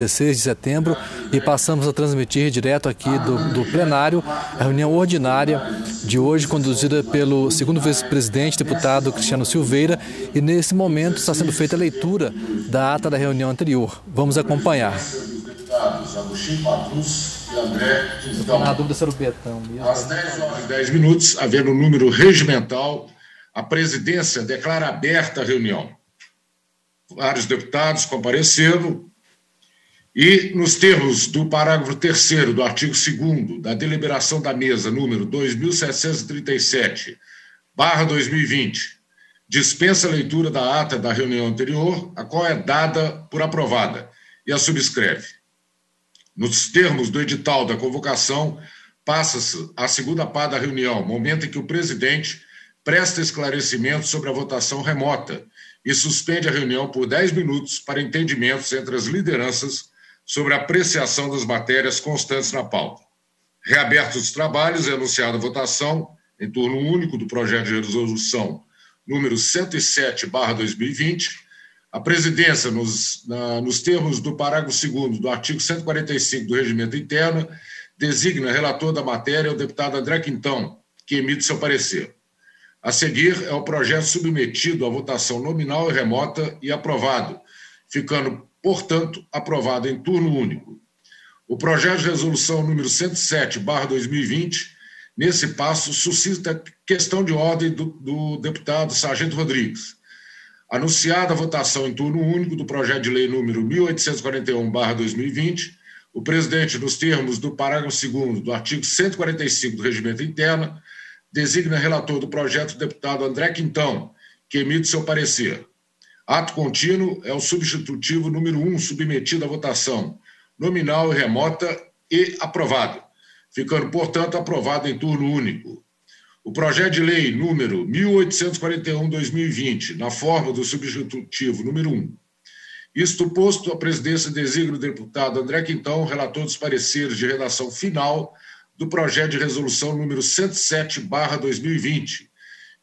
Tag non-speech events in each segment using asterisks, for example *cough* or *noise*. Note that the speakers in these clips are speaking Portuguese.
16 de setembro e passamos a transmitir direto aqui do, do, plenário a reunião ordinária de hoje, conduzida pelo segundo vice-presidente, deputado Cristiano Silveira, e nesse momento está sendo feita a leitura da ata da reunião anterior. Vamos acompanhar. Agostinho Patrus e André Na dúvida sobre o Betão mesmo. Às 10 horas e 10 minutos, havendo o um número regimental, a presidência declara aberta a reunião. Vários deputados compareceram, e, nos termos do parágrafo 3 do artigo 2 da deliberação da mesa número 2737, barra 2020, dispensa a leitura da ata da reunião anterior, a qual é dada por aprovada, e a subscreve. Nos termos do edital da convocação, passa-se a segunda parte da reunião, momento em que o presidente presta esclarecimento sobre a votação remota e suspende a reunião por 10 minutos para entendimentos entre as lideranças sobre a apreciação das matérias constantes na pauta. Reabertos os trabalhos e anunciada a votação, em turno único, do projeto de resolução número 107-2020, a presidência, nos, na, nos termos do parágrafo 2 do artigo 145 do Regimento Interno, designa relator da matéria o deputado André Quintão, que emite seu parecer. A seguir, é o projeto submetido à votação nominal e remota e aprovado, ficando portanto, aprovado em turno único. O projeto de resolução número 107/2020, nesse passo, suscita questão de ordem do, do deputado Sargento Rodrigues. Anunciada a votação em turno único do projeto de lei número 1841/2020, o presidente, nos termos do parágrafo 2 do artigo 145 do Regimento Interno, designa relator do projeto o deputado André Quintão, que emite seu parecer. Ato contínuo é o substitutivo número um submetido à votação, nominal e remota e aprovado, ficando, portanto, aprovado em turno único. O projeto de lei número 1841-2020, na forma do substitutivo número 1. Isto posto, a presidência designa o deputado André Quintão, relator dos pareceres de redação final do projeto de resolução número 107/2020,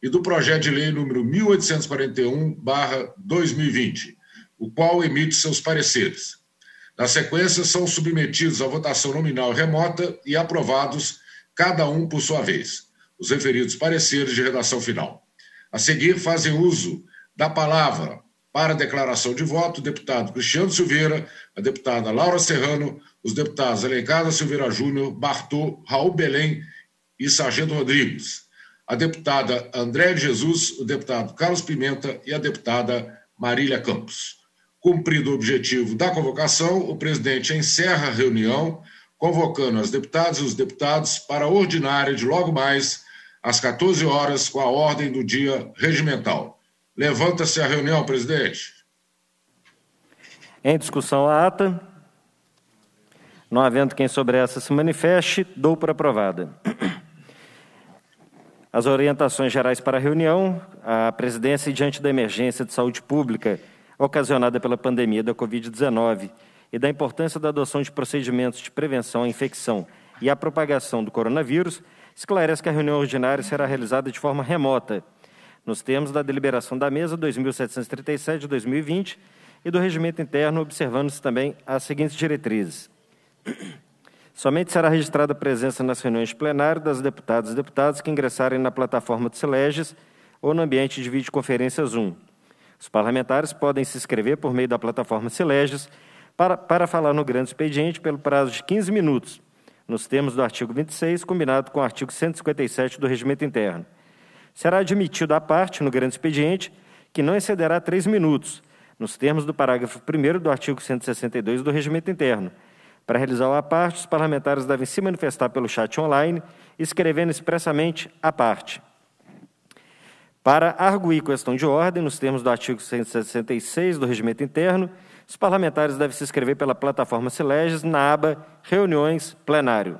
e do projeto de lei número 1841/2020, o qual emite seus pareceres. Na sequência, são submetidos à votação nominal remota e aprovados, cada um por sua vez, os referidos pareceres de redação final. A seguir, fazem uso da palavra para declaração de voto o deputado Cristiano Silveira, a deputada Laura Serrano, os deputados Alencada Silveira Júnior, Bartô, Raul Belém e Sargento Rodrigues a deputada André Jesus, o deputado Carlos Pimenta e a deputada Marília Campos. Cumprido o objetivo da convocação, o presidente encerra a reunião, convocando as deputadas e os deputados para a ordinária de logo mais às 14 horas, com a ordem do dia regimental. Levanta-se a reunião, presidente. Em discussão a ata. Não havendo quem sobre essa se manifeste, dou por aprovada. As orientações gerais para a reunião, a presidência, diante da emergência de saúde pública ocasionada pela pandemia da Covid-19 e da importância da adoção de procedimentos de prevenção à infecção e à propagação do coronavírus, esclarece que a reunião ordinária será realizada de forma remota, nos termos da deliberação da mesa 2737 de 2020 e do regimento interno, observando-se também as seguintes diretrizes. Somente será registrada a presença nas reuniões plenárias das deputadas e deputados que ingressarem na plataforma do Sileges ou no ambiente de videoconferência Zoom. Os parlamentares podem se inscrever por meio da plataforma Sileges para, para falar no grande expediente pelo prazo de 15 minutos, nos termos do artigo 26, combinado com o artigo 157 do Regimento Interno. Será admitido à parte, no grande expediente, que não excederá três minutos, nos termos do parágrafo 1 do artigo 162 do Regimento Interno, para realizar o à parte, os parlamentares devem se manifestar pelo chat online, escrevendo expressamente à parte. Para arguir questão de ordem, nos termos do artigo 166 do Regimento Interno, os parlamentares devem se inscrever pela plataforma Sileges na aba Reuniões Plenário.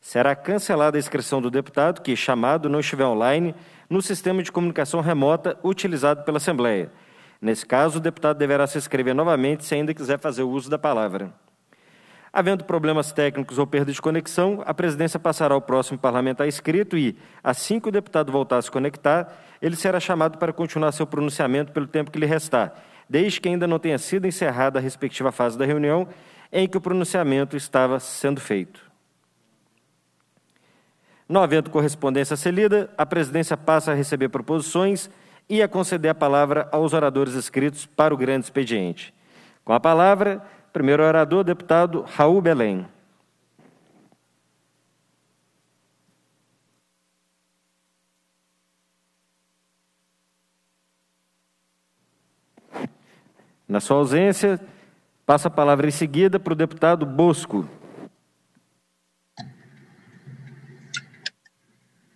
Será cancelada a inscrição do deputado que, chamado, não estiver online no sistema de comunicação remota utilizado pela Assembleia. Nesse caso, o deputado deverá se inscrever novamente se ainda quiser fazer o uso da palavra. Havendo problemas técnicos ou perda de conexão, a presidência passará ao próximo parlamentar inscrito e, assim que o deputado voltar a se conectar, ele será chamado para continuar seu pronunciamento pelo tempo que lhe restar, desde que ainda não tenha sido encerrada a respectiva fase da reunião em que o pronunciamento estava sendo feito. Não havendo correspondência a ser lida, a presidência passa a receber proposições e a conceder a palavra aos oradores inscritos para o grande expediente. Com a palavra, primeiro orador, deputado Raul Belém. Na sua ausência, passa a palavra em seguida para o deputado Bosco.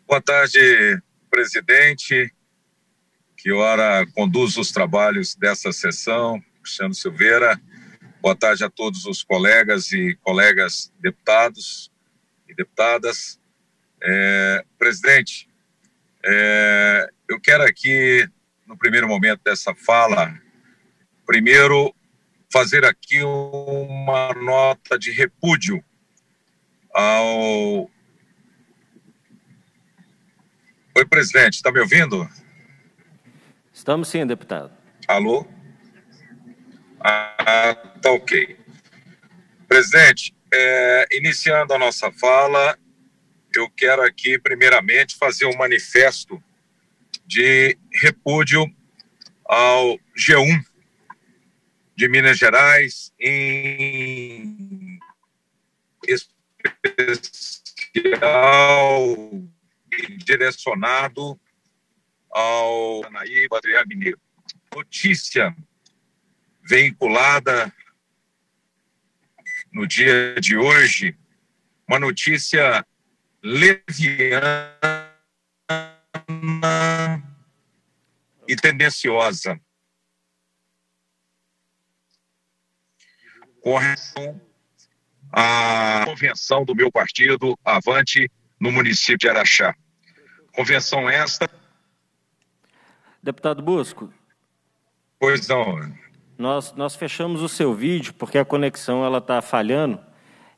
Boa tarde, presidente, que ora conduz os trabalhos dessa sessão, Cristiano Silveira. Boa tarde a todos os colegas e colegas deputados e deputadas. É, presidente, é, eu quero aqui, no primeiro momento dessa fala, Primeiro, fazer aqui uma nota de repúdio ao. Oi, presidente, está me ouvindo? Estamos sim, deputado. Alô? Ah, tá ok. Presidente, é, iniciando a nossa fala, eu quero aqui, primeiramente, fazer um manifesto de repúdio ao G1, de Minas Gerais, em especial direcionado ao Anaíba Adriano Mineiro. Notícia veiculada no dia de hoje, uma notícia leviana e tendenciosa com relação à convenção do meu partido, Avante, no município de Araxá. Convenção esta. Deputado Busco. Pois não. Nós, nós fechamos o seu vídeo porque a conexão ela está falhando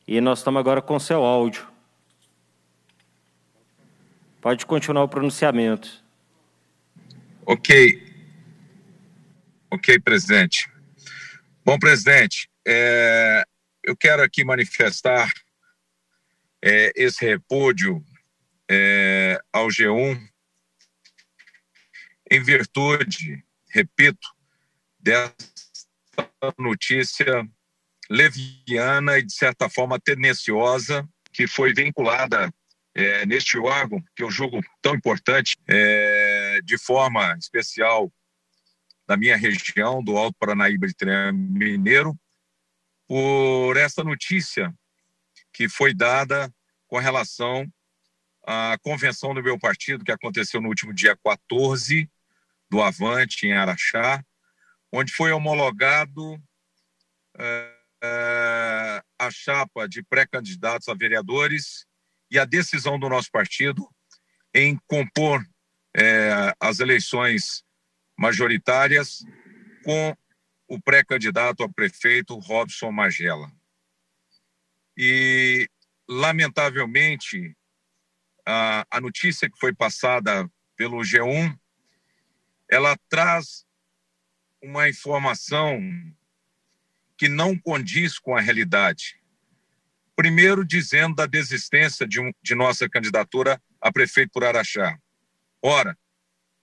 e nós estamos agora com seu áudio. Pode continuar o pronunciamento. Ok. Ok, presidente. Bom, presidente, é, eu quero aqui manifestar é, esse repúdio é, ao G1 em virtude, repito, dessa notícia leviana e, de certa forma, tendenciosa que foi vinculada é, neste órgão, que eu julgo tão importante, é, de forma especial da minha região, do Alto Paranaíba de Triângulo Mineiro, por essa notícia que foi dada com relação à convenção do meu partido, que aconteceu no último dia 14 do Avante, em Araxá, onde foi homologado é, é, a chapa de pré-candidatos a vereadores e a decisão do nosso partido em compor é, as eleições majoritárias com o pré-candidato a prefeito Robson Magela. E, lamentavelmente, a, a notícia que foi passada pelo G1, ela traz uma informação que não condiz com a realidade. Primeiro, dizendo da desistência de, um, de nossa candidatura a prefeito por Araxá. Ora,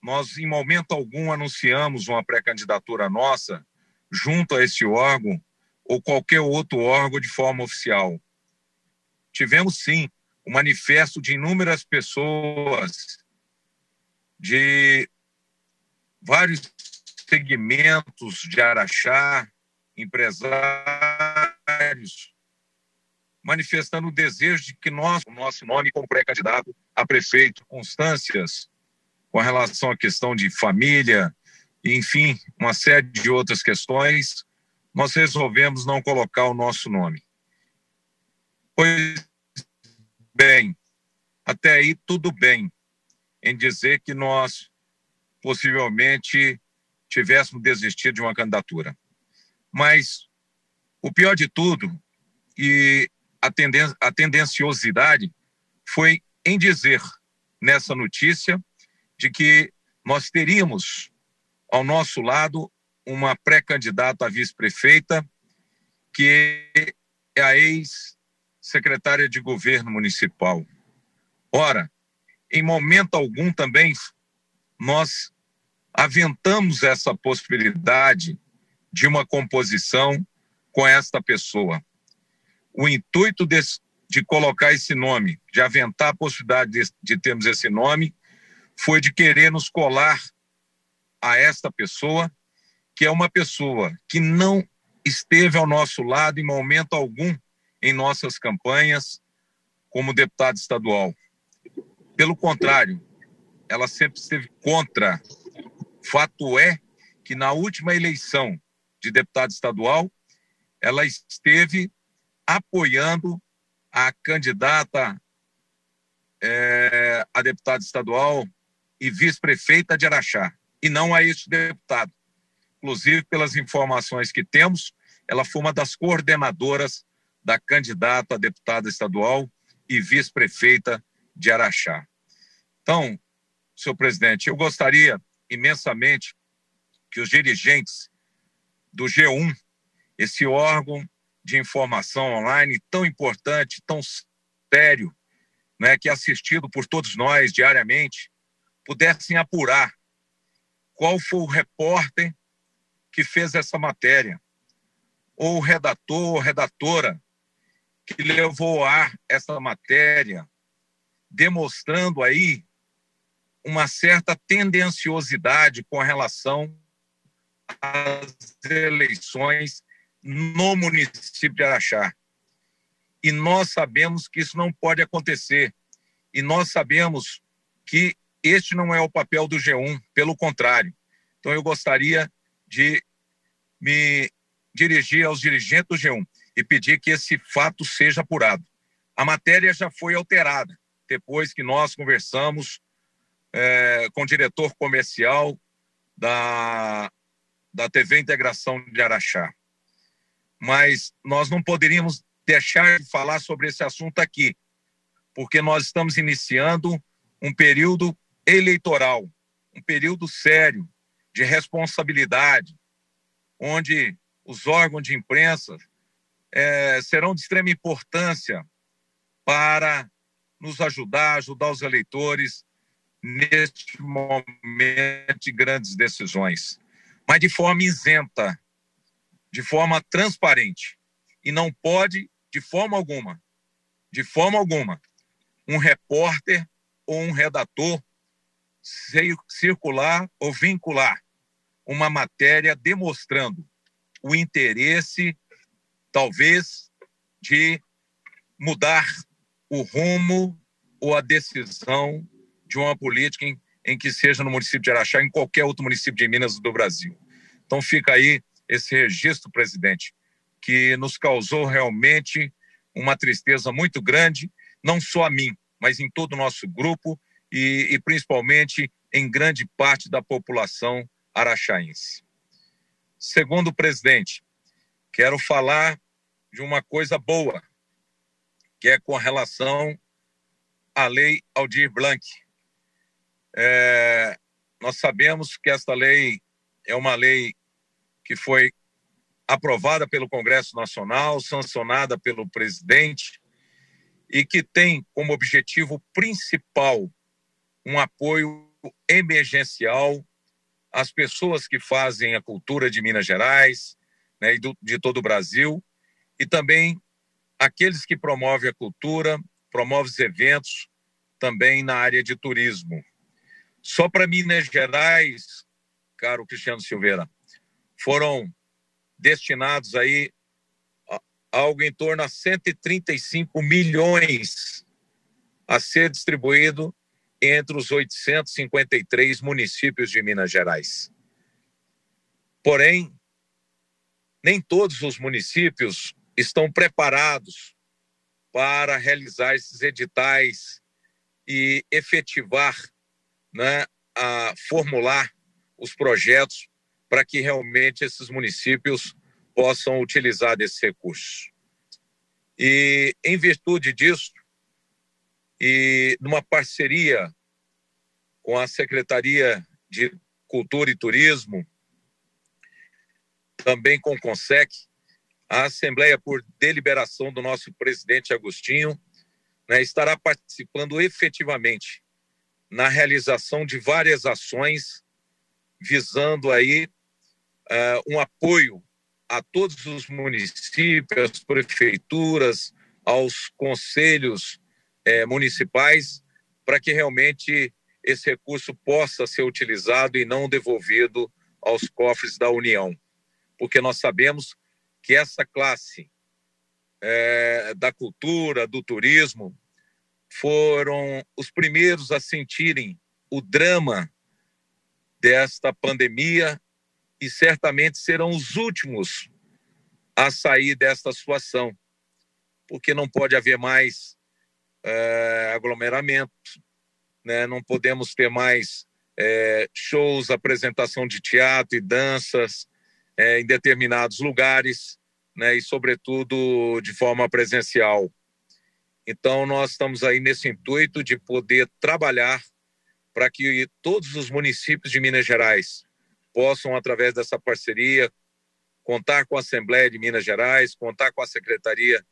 nós em momento algum anunciamos uma pré-candidatura nossa junto a esse órgão ou qualquer outro órgão de forma oficial. Tivemos, sim, o um manifesto de inúmeras pessoas de vários segmentos de Araxá, empresários, manifestando o desejo de que nós, o nosso nome como pré-candidato a prefeito, constâncias com relação à questão de família, enfim, uma série de outras questões, nós resolvemos não colocar o nosso nome. Pois bem, até aí tudo bem em dizer que nós possivelmente tivéssemos desistido de uma candidatura. Mas o pior de tudo, e a, tenden a tendenciosidade, foi em dizer nessa notícia de que nós teríamos ao nosso lado uma pré-candidata a vice-prefeita, que é a ex-secretária de governo municipal. Ora, em momento algum também nós aventamos essa possibilidade de uma composição com esta pessoa. O intuito de colocar esse nome, de aventar a possibilidade de, de termos esse nome, foi de querer nos colar a esta pessoa, que é uma pessoa que não esteve ao nosso lado em momento algum em nossas campanhas como deputado estadual. Pelo contrário, ela sempre esteve contra. Fato é que na última eleição de deputado estadual, ela esteve apoiando a candidata é, a deputada estadual e vice-prefeita de Araxá, e não a este deputado. Inclusive, pelas informações que temos, ela foi uma das coordenadoras da candidata a deputada estadual e vice-prefeita de Araxá. Então, senhor presidente, eu gostaria imensamente que os dirigentes do G1, esse órgão de informação online tão importante, tão sério, né, que é assistido por todos nós diariamente, pudessem apurar qual foi o repórter que fez essa matéria, ou o redator ou redatora que levou ar essa matéria, demonstrando aí uma certa tendenciosidade com relação às eleições no município de Araxá. E nós sabemos que isso não pode acontecer. E nós sabemos que este não é o papel do G1, pelo contrário. Então eu gostaria de me dirigir aos dirigentes do G1 e pedir que esse fato seja apurado. A matéria já foi alterada depois que nós conversamos é, com o diretor comercial da, da TV Integração de Araxá. Mas nós não poderíamos deixar de falar sobre esse assunto aqui, porque nós estamos iniciando um período eleitoral, um período sério de responsabilidade, onde os órgãos de imprensa é, serão de extrema importância para nos ajudar, ajudar os eleitores neste momento de grandes decisões, mas de forma isenta, de forma transparente. E não pode, de forma alguma, de forma alguma, um repórter ou um redator circular ou vincular uma matéria demonstrando o interesse, talvez, de mudar o rumo ou a decisão de uma política em, em que seja no município de Araxá, em qualquer outro município de Minas do Brasil. Então fica aí esse registro, presidente, que nos causou realmente uma tristeza muito grande, não só a mim, mas em todo o nosso grupo e, e principalmente em grande parte da população araxaense. Segundo presidente, quero falar de uma coisa boa, que é com relação à lei Aldir Blanc, é, nós sabemos que esta lei é uma lei que foi aprovada pelo Congresso Nacional, sancionada pelo presidente e que tem como objetivo principal um apoio emergencial às pessoas que fazem a cultura de Minas Gerais né, e do, de todo o Brasil e também aqueles que promovem a cultura, promovem os eventos também na área de turismo. Só para Minas Gerais, caro Cristiano Silveira, foram destinados aí algo em torno a 135 milhões a ser distribuído entre os 853 municípios de Minas Gerais. Porém, nem todos os municípios estão preparados para realizar esses editais e efetivar né, a formular os projetos para que realmente esses municípios possam utilizar desses recursos. E, em virtude disso, e numa parceria com a Secretaria de Cultura e Turismo, também com o CONSEC, a Assembleia, por deliberação do nosso presidente Agostinho, né, estará participando efetivamente na realização de várias ações visando aí uh, um apoio a todos os municípios, às prefeituras, aos conselhos eh, municipais, para que realmente esse recurso possa ser utilizado e não devolvido aos cofres da União. Porque nós sabemos que essa classe é, da cultura, do turismo, foram os primeiros a sentirem o drama desta pandemia e certamente serão os últimos a sair desta situação, porque não pode haver mais é, aglomeramento, né? não podemos ter mais é, shows, apresentação de teatro e danças é, em determinados lugares, né? e, sobretudo, de forma presencial. Então, nós estamos aí nesse intuito de poder trabalhar para que todos os municípios de Minas Gerais possam, através dessa parceria, contar com a Assembleia de Minas Gerais, contar com a Secretaria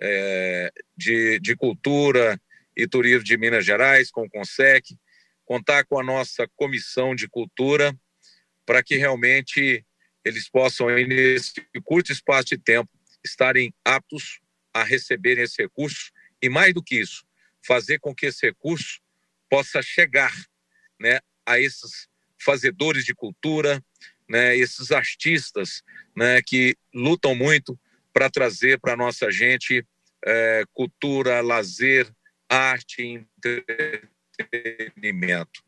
é, de, de Cultura e Turismo de Minas Gerais, com o CONSEC, contar com a nossa Comissão de Cultura, para que realmente eles possam, nesse curto espaço de tempo, estarem aptos a receberem esse recurso e mais do que isso, fazer com que esse recurso possa chegar né, a esses fazedores de cultura, né, esses artistas né, que lutam muito para trazer para a nossa gente é, cultura, lazer, arte e entretenimento.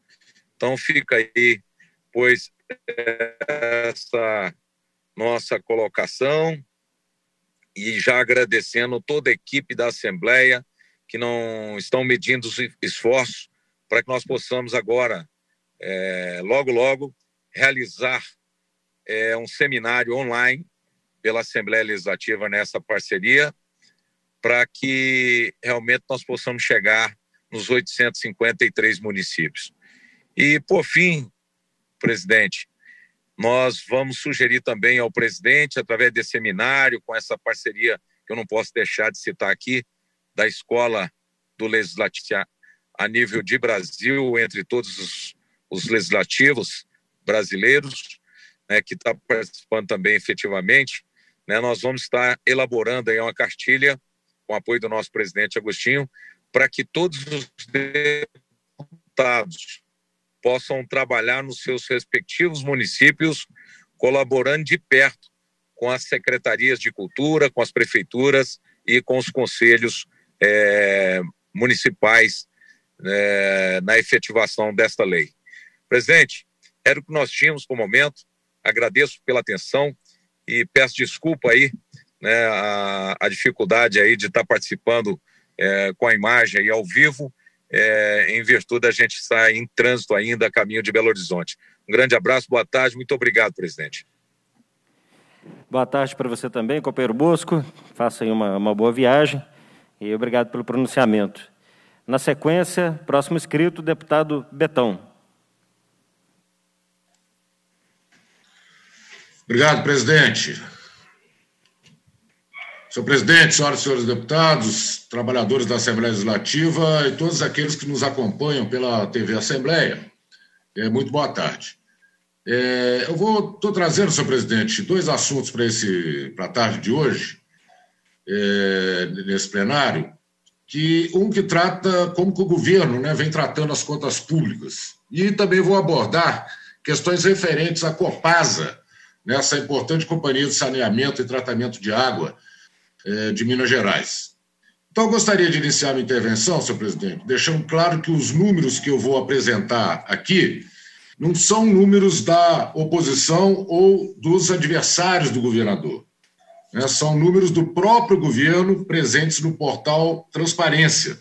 Então fica aí, pois, essa nossa colocação e já agradecendo toda a equipe da Assembleia que não estão medindo os esforços para que nós possamos agora, é, logo, logo, realizar é, um seminário online pela Assembleia Legislativa nessa parceria, para que realmente nós possamos chegar nos 853 municípios. E, por fim, presidente, nós vamos sugerir também ao presidente, através desse seminário, com essa parceria que eu não posso deixar de citar aqui, da Escola do Legislativo a nível de Brasil, entre todos os, os legislativos brasileiros, né, que está participando também efetivamente, né, nós vamos estar elaborando aí uma cartilha, com apoio do nosso presidente Agostinho, para que todos os deputados possam trabalhar nos seus respectivos municípios, colaborando de perto com as secretarias de cultura, com as prefeituras e com os conselhos é, municipais é, na efetivação desta lei. Presidente, era o que nós tínhamos por momento. Agradeço pela atenção e peço desculpa aí né, a, a dificuldade aí de estar participando é, com a imagem aí ao vivo, é, em virtude da gente estar em trânsito ainda a caminho de Belo Horizonte. Um grande abraço, boa tarde, muito obrigado, presidente. Boa tarde para você também, companheiro Bosco. Faça aí uma, uma boa viagem e obrigado pelo pronunciamento. Na sequência, próximo escrito, deputado Betão. Obrigado, presidente. Senhor presidente, senhoras e senhores deputados, trabalhadores da Assembleia Legislativa e todos aqueles que nos acompanham pela TV Assembleia, é, muito boa tarde. É, eu vou estou trazendo, senhor presidente, dois assuntos para esse para a tarde de hoje, é, nesse plenário, que um que trata como que o governo né, vem tratando as contas públicas. E também vou abordar questões referentes à Copasa, nessa importante companhia de saneamento e tratamento de água de Minas Gerais. Então, eu gostaria de iniciar minha intervenção, senhor presidente, deixando claro que os números que eu vou apresentar aqui não são números da oposição ou dos adversários do governador. Né? São números do próprio governo presentes no portal Transparência.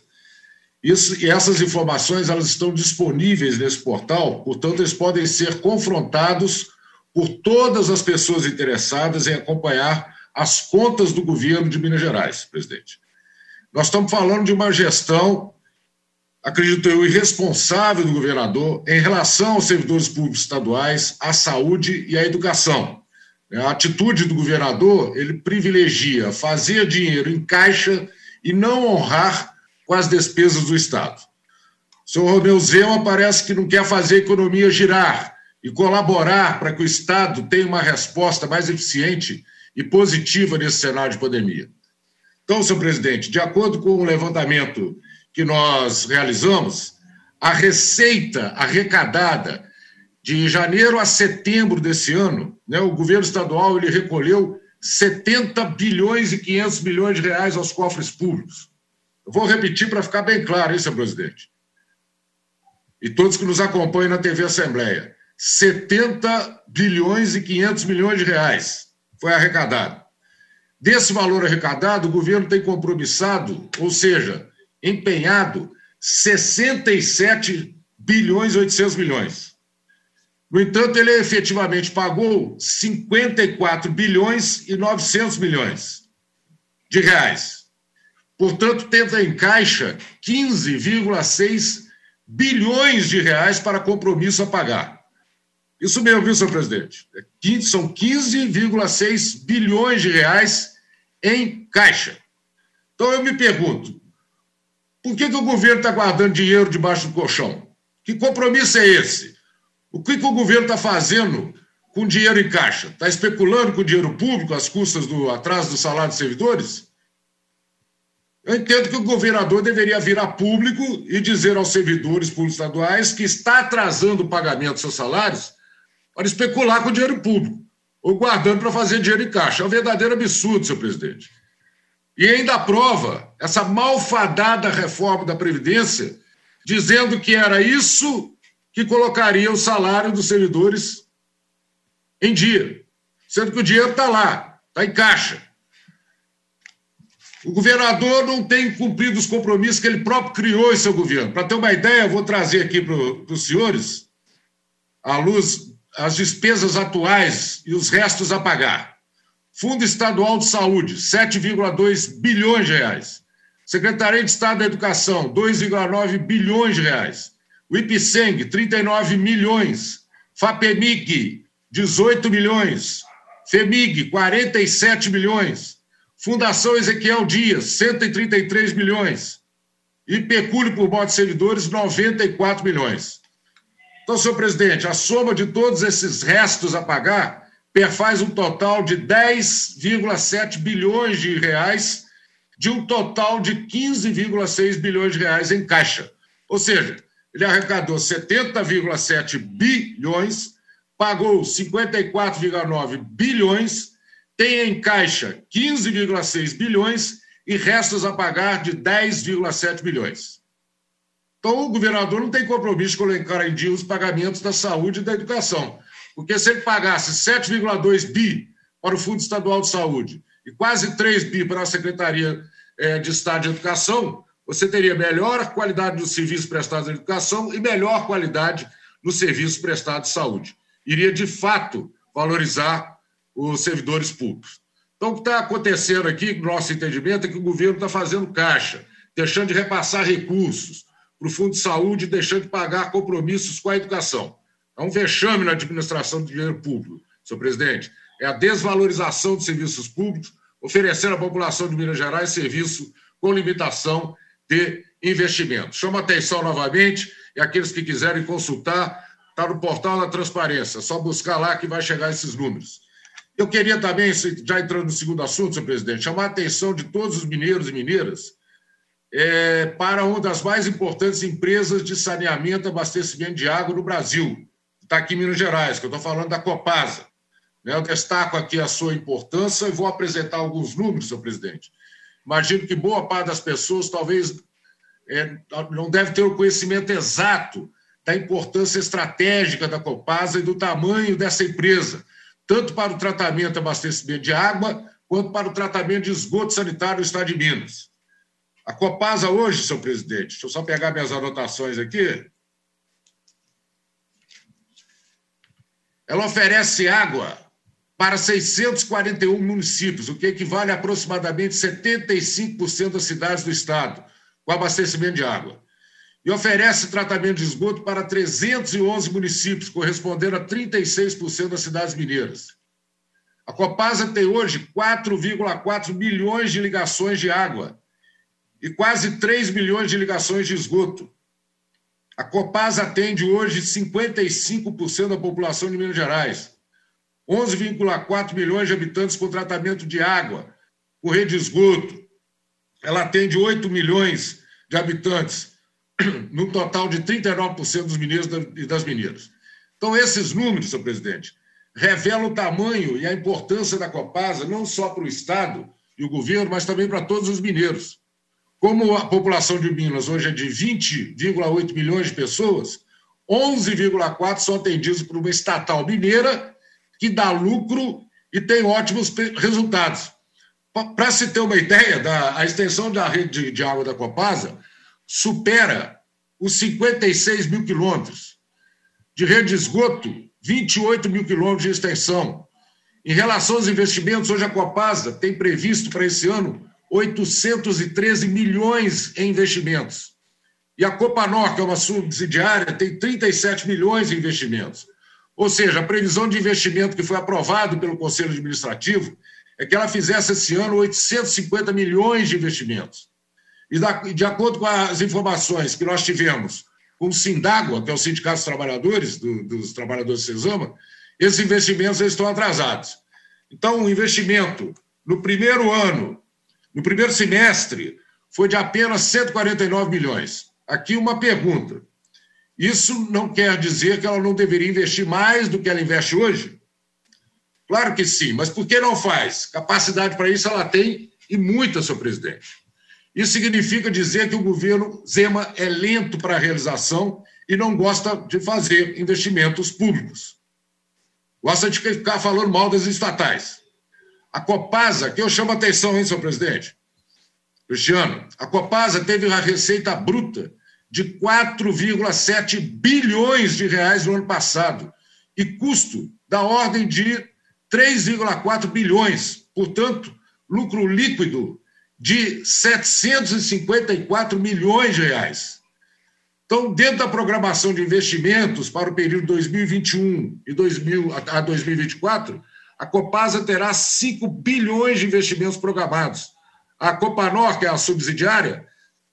Isso, e essas informações elas estão disponíveis nesse portal, portanto, eles podem ser confrontados por todas as pessoas interessadas em acompanhar as contas do governo de Minas Gerais, presidente. Nós estamos falando de uma gestão acredito eu, irresponsável do governador em relação aos servidores públicos estaduais, à saúde e à educação. A atitude do governador, ele privilegia fazer dinheiro em caixa e não honrar com as despesas do Estado. O senhor Romeu Zema parece que não quer fazer a economia girar e colaborar para que o Estado tenha uma resposta mais eficiente e positiva nesse cenário de pandemia. Então, senhor presidente, de acordo com o levantamento que nós realizamos, a receita arrecadada de janeiro a setembro desse ano, né, o governo estadual ele recolheu 70 bilhões e 500 milhões de reais aos cofres públicos. Eu vou repetir para ficar bem claro, hein, senhor presidente? E todos que nos acompanham na TV Assembleia. 70 bilhões e 500 milhões de reais foi arrecadado. Desse valor arrecadado, o governo tem compromissado, ou seja, empenhado 67 bilhões e 800 milhões. No entanto, ele efetivamente pagou 54 bilhões e 900 milhões de reais. Portanto, tenta em caixa 15,6 bilhões de reais para compromisso a pagar. Isso mesmo, viu, senhor presidente? É são 15,6 bilhões de reais em caixa. Então eu me pergunto, por que, que o governo está guardando dinheiro debaixo do colchão? Que compromisso é esse? O que, que o governo está fazendo com dinheiro em caixa? Está especulando com dinheiro público às custas do atraso do salário dos servidores? Eu entendo que o governador deveria vir a público e dizer aos servidores públicos estaduais que está atrasando o pagamento dos seus salários para especular com dinheiro público, ou guardando para fazer dinheiro em caixa. É um verdadeiro absurdo, senhor presidente. E ainda aprova essa malfadada reforma da Previdência, dizendo que era isso que colocaria o salário dos servidores em dia, sendo que o dinheiro está lá, está em caixa. O governador não tem cumprido os compromissos que ele próprio criou em seu governo. Para ter uma ideia, eu vou trazer aqui para os senhores, à luz as despesas atuais e os restos a pagar. Fundo Estadual de Saúde, 7,2 bilhões de reais. Secretaria de Estado da Educação, 2,9 bilhões de reais. O IPSENG, 39 milhões. FAPEMIG, 18 milhões. FEMIG, 47 milhões. Fundação Ezequiel Dias, 133 milhões. E pecúlio por modo de servidores, 94 milhões. Então, senhor presidente, a soma de todos esses restos a pagar perfaz um total de 10,7 bilhões de reais, de um total de 15,6 bilhões de reais em caixa. Ou seja, ele arrecadou 70,7 bilhões, pagou 54,9 bilhões, tem em caixa 15,6 bilhões e restos a pagar de 10,7 bilhões. Então, o governador não tem compromisso em dia os pagamentos da saúde e da educação. Porque se ele pagasse 7,2 bi para o Fundo Estadual de Saúde e quase 3 bi para a Secretaria eh, de Estado de Educação, você teria melhor qualidade dos serviços prestados à educação e melhor qualidade nos serviços prestados de saúde. Iria, de fato, valorizar os servidores públicos. Então, o que está acontecendo aqui, no nosso entendimento, é que o governo está fazendo caixa, deixando de repassar recursos, para o Fundo de Saúde, deixando de pagar compromissos com a educação. É um vexame na administração do dinheiro público, senhor presidente. É a desvalorização dos serviços públicos, oferecendo à população de Minas Gerais serviço com limitação de investimento. Chamo a atenção novamente e aqueles que quiserem consultar, está no portal da transparência, é só buscar lá que vai chegar esses números. Eu queria também, já entrando no segundo assunto, senhor presidente, chamar a atenção de todos os mineiros e mineiras é, para uma das mais importantes empresas de saneamento e abastecimento de água no Brasil. Está aqui em Minas Gerais, que eu estou falando da Copasa. Né, eu destaco aqui a sua importância e vou apresentar alguns números, senhor presidente. Imagino que boa parte das pessoas talvez é, não deve ter o conhecimento exato da importância estratégica da Copasa e do tamanho dessa empresa, tanto para o tratamento e abastecimento de água, quanto para o tratamento de esgoto sanitário no estado de Minas. A Copasa hoje, senhor presidente, deixa eu só pegar minhas anotações aqui. Ela oferece água para 641 municípios, o que equivale a aproximadamente 75% das cidades do estado, com abastecimento de água. E oferece tratamento de esgoto para 311 municípios, correspondendo a 36% das cidades mineiras. A Copasa tem hoje 4,4 milhões de ligações de água e quase 3 milhões de ligações de esgoto. A Copasa atende hoje 55% da população de Minas Gerais, 11,4 milhões de habitantes com tratamento de água, por rede de esgoto. Ela atende 8 milhões de habitantes, *clears throat* no total de 39% dos mineiros e das mineiras. Então, esses números, senhor presidente, revelam o tamanho e a importância da Copasa, não só para o Estado e o governo, mas também para todos os mineiros. Como a população de Minas hoje é de 20,8 milhões de pessoas, 11,4 são atendidos por uma estatal mineira que dá lucro e tem ótimos resultados. Para se ter uma ideia, a extensão da rede de água da Copasa supera os 56 mil quilômetros. De rede de esgoto, 28 mil quilômetros de extensão. Em relação aos investimentos, hoje a Copasa tem previsto para esse ano 813 milhões em investimentos. E a Copanor, que é uma subsidiária, tem 37 milhões em investimentos. Ou seja, a previsão de investimento que foi aprovado pelo Conselho Administrativo é que ela fizesse esse ano 850 milhões de investimentos. E de acordo com as informações que nós tivemos com o Sindágua, que é o Sindicato dos Trabalhadores, do, dos Trabalhadores de Cesama, esses investimentos estão atrasados. Então, o investimento no primeiro ano no primeiro semestre, foi de apenas 149 milhões. Aqui uma pergunta. Isso não quer dizer que ela não deveria investir mais do que ela investe hoje? Claro que sim, mas por que não faz? Capacidade para isso ela tem e muita, senhor presidente. Isso significa dizer que o governo Zema é lento para a realização e não gosta de fazer investimentos públicos. Gosta de ficar falando mal das estatais. A Copasa, que eu chamo a atenção, hein, senhor presidente? Cristiano, a Copasa teve uma receita bruta de 4,7 bilhões de reais no ano passado e custo da ordem de 3,4 bilhões. Portanto, lucro líquido de 754 milhões de reais. Então, dentro da programação de investimentos para o período 2021 e 2000, a 2024, a Copasa terá 5 bilhões de investimentos programados. A Copanor, que é a subsidiária,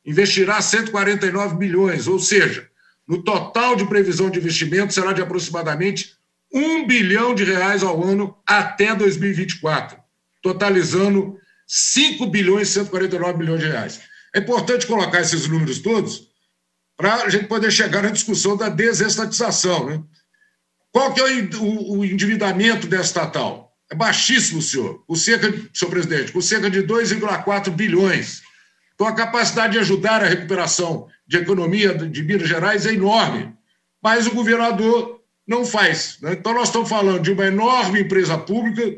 investirá 149 bilhões, ou seja, no total de previsão de investimento será de aproximadamente 1 bilhão de reais ao ano até 2024, totalizando 5 bilhões e 149 bilhões de reais. É importante colocar esses números todos para a gente poder chegar na discussão da desestatização. Né? Qual que é o, o endividamento dessa estatal? É baixíssimo, senhor, por cerca, senhor presidente, por cerca de 2,4 bilhões. Então, a capacidade de ajudar a recuperação de economia de Minas Gerais é enorme, mas o governador não faz. Né? Então, nós estamos falando de uma enorme empresa pública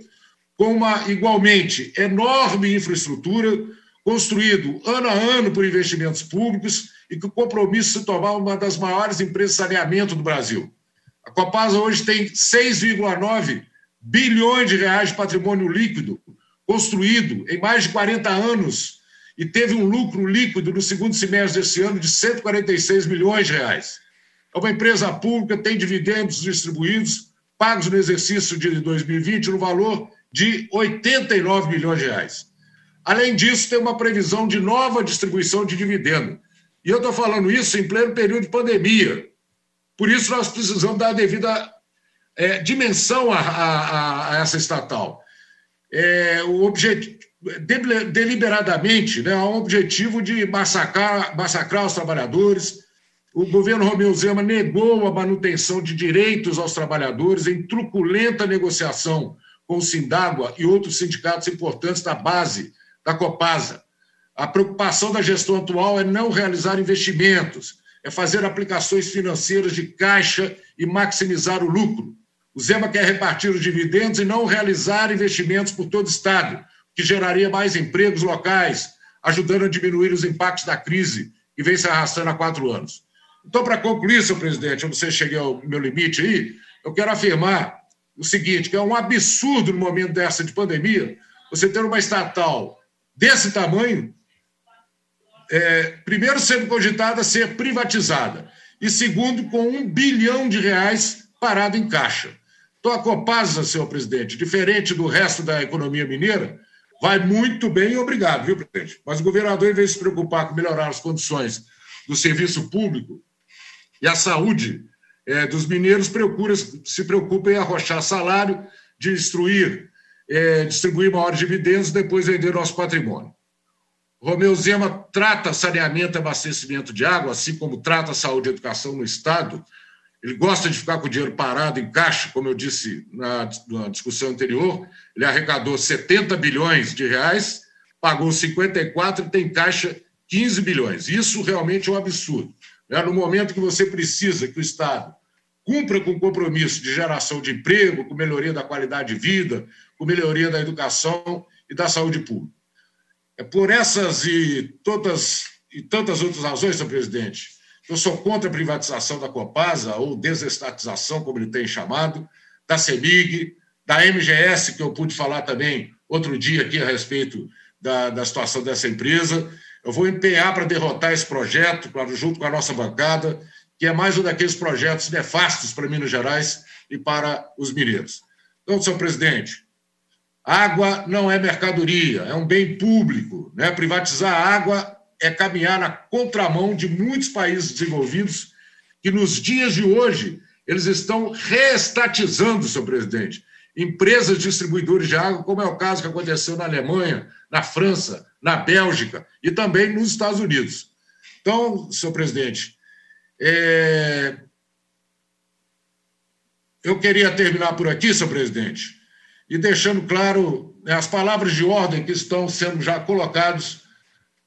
com uma, igualmente, enorme infraestrutura, construído ano a ano por investimentos públicos e que o compromisso de se tornar uma das maiores empresas de saneamento do Brasil. A Copasa hoje tem 6,9 bilhões de reais de patrimônio líquido construído em mais de 40 anos e teve um lucro líquido no segundo semestre desse ano de 146 milhões de reais. É uma empresa pública, tem dividendos distribuídos, pagos no exercício de 2020 no valor de 89 milhões de reais. Além disso, tem uma previsão de nova distribuição de dividendo. E eu estou falando isso em pleno período de pandemia, por isso, nós precisamos dar a devida é, dimensão a, a, a, essa estatal. É, o objetivo, deliberadamente, né, um objetivo de massacrar, massacrar os trabalhadores. O governo Romeu Zema negou a manutenção de direitos aos trabalhadores em truculenta negociação com o Sindágua e outros sindicatos importantes da base da Copasa. A preocupação da gestão atual é não realizar investimentos, é fazer aplicações financeiras de caixa e maximizar o lucro. O Zema quer repartir os dividendos e não realizar investimentos por todo o Estado, que geraria mais empregos locais, ajudando a diminuir os impactos da crise que vem se arrastando há quatro anos. Então, para concluir, senhor presidente, eu não sei se cheguei ao meu limite aí, eu quero afirmar o seguinte, que é um absurdo no momento dessa de pandemia, você ter uma estatal desse tamanho é, primeiro, sendo cogitada ser privatizada, e segundo, com um bilhão de reais parado em caixa. Então, a Copasa, senhor presidente, diferente do resto da economia mineira, vai muito bem, obrigado, viu, presidente? Mas o governador, em vez de se preocupar com melhorar as condições do serviço público e a saúde é, dos mineiros, procura, se preocupa em arrochar salário, destruir, é, distribuir maiores dividendos, depois vender nosso patrimônio. Romeu Zema trata saneamento e abastecimento de água, assim como trata saúde e educação no Estado. Ele gosta de ficar com o dinheiro parado em caixa, como eu disse na, na discussão anterior. Ele arrecadou 70 bilhões de reais, pagou 54 e tem caixa 15 bilhões. Isso realmente é um absurdo. Né? No momento que você precisa que o Estado cumpra com o compromisso de geração de emprego, com melhoria da qualidade de vida, com melhoria da educação e da saúde pública. É por essas e todas e tantas outras razões, senhor presidente, eu sou contra a privatização da Copasa, ou desestatização, como ele tem chamado, da CEMIG, da MGS, que eu pude falar também outro dia aqui a respeito da, da situação dessa empresa. Eu vou empenhar para derrotar esse projeto, claro, junto com a nossa bancada, que é mais um daqueles projetos nefastos para Minas Gerais e para os mineiros. Então, senhor presidente, Água não é mercadoria, é um bem público. Né? Privatizar a água é caminhar na contramão de muitos países desenvolvidos que, nos dias de hoje, eles estão reestatizando, senhor presidente, empresas distribuidoras de água, como é o caso que aconteceu na Alemanha, na França, na Bélgica e também nos Estados Unidos. Então, senhor presidente, é... eu queria terminar por aqui, senhor presidente, e deixando claro né, as palavras de ordem que estão sendo já colocadas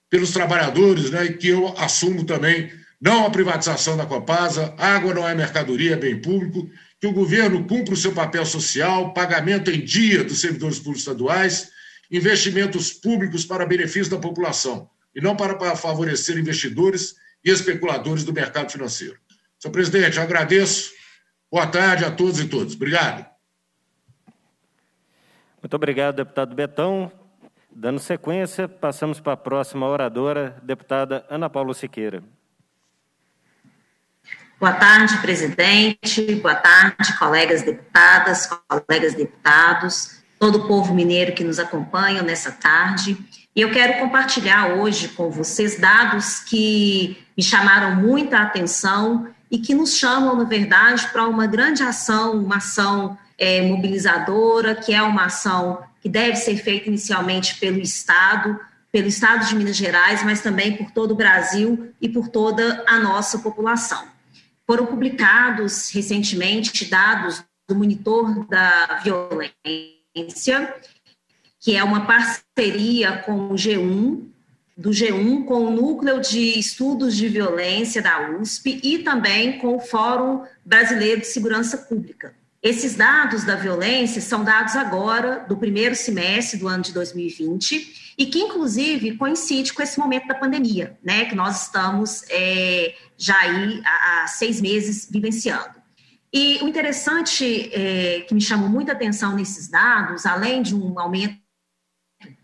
pelos trabalhadores, né, e que eu assumo também, não a privatização da Copasa, água não é mercadoria, é bem público, que o governo cumpra o seu papel social, pagamento em dia dos servidores públicos estaduais, investimentos públicos para benefício da população, e não para, para favorecer investidores e especuladores do mercado financeiro. Senhor presidente, agradeço. Boa tarde a todos e todas. Obrigado. Muito obrigado, deputado Betão. Dando sequência, passamos para a próxima oradora, deputada Ana Paula Siqueira. Boa tarde, presidente. Boa tarde, colegas deputadas, colegas deputados, todo o povo mineiro que nos acompanha nessa tarde. E eu quero compartilhar hoje com vocês dados que me chamaram muita atenção e que nos chamam, na verdade, para uma grande ação, uma ação é, mobilizadora, que é uma ação que deve ser feita inicialmente pelo Estado, pelo Estado de Minas Gerais, mas também por todo o Brasil e por toda a nossa população. Foram publicados recentemente dados do Monitor da Violência, que é uma parceria com o G1, do G1 com o Núcleo de Estudos de Violência da USP e também com o Fórum Brasileiro de Segurança Pública. Esses dados da violência são dados agora, do primeiro semestre do ano de 2020, e que, inclusive, coincide com esse momento da pandemia, né, que nós estamos é, já aí há, há, seis meses vivenciando. E o interessante é, que me chamou muita atenção nesses dados, além de um aumento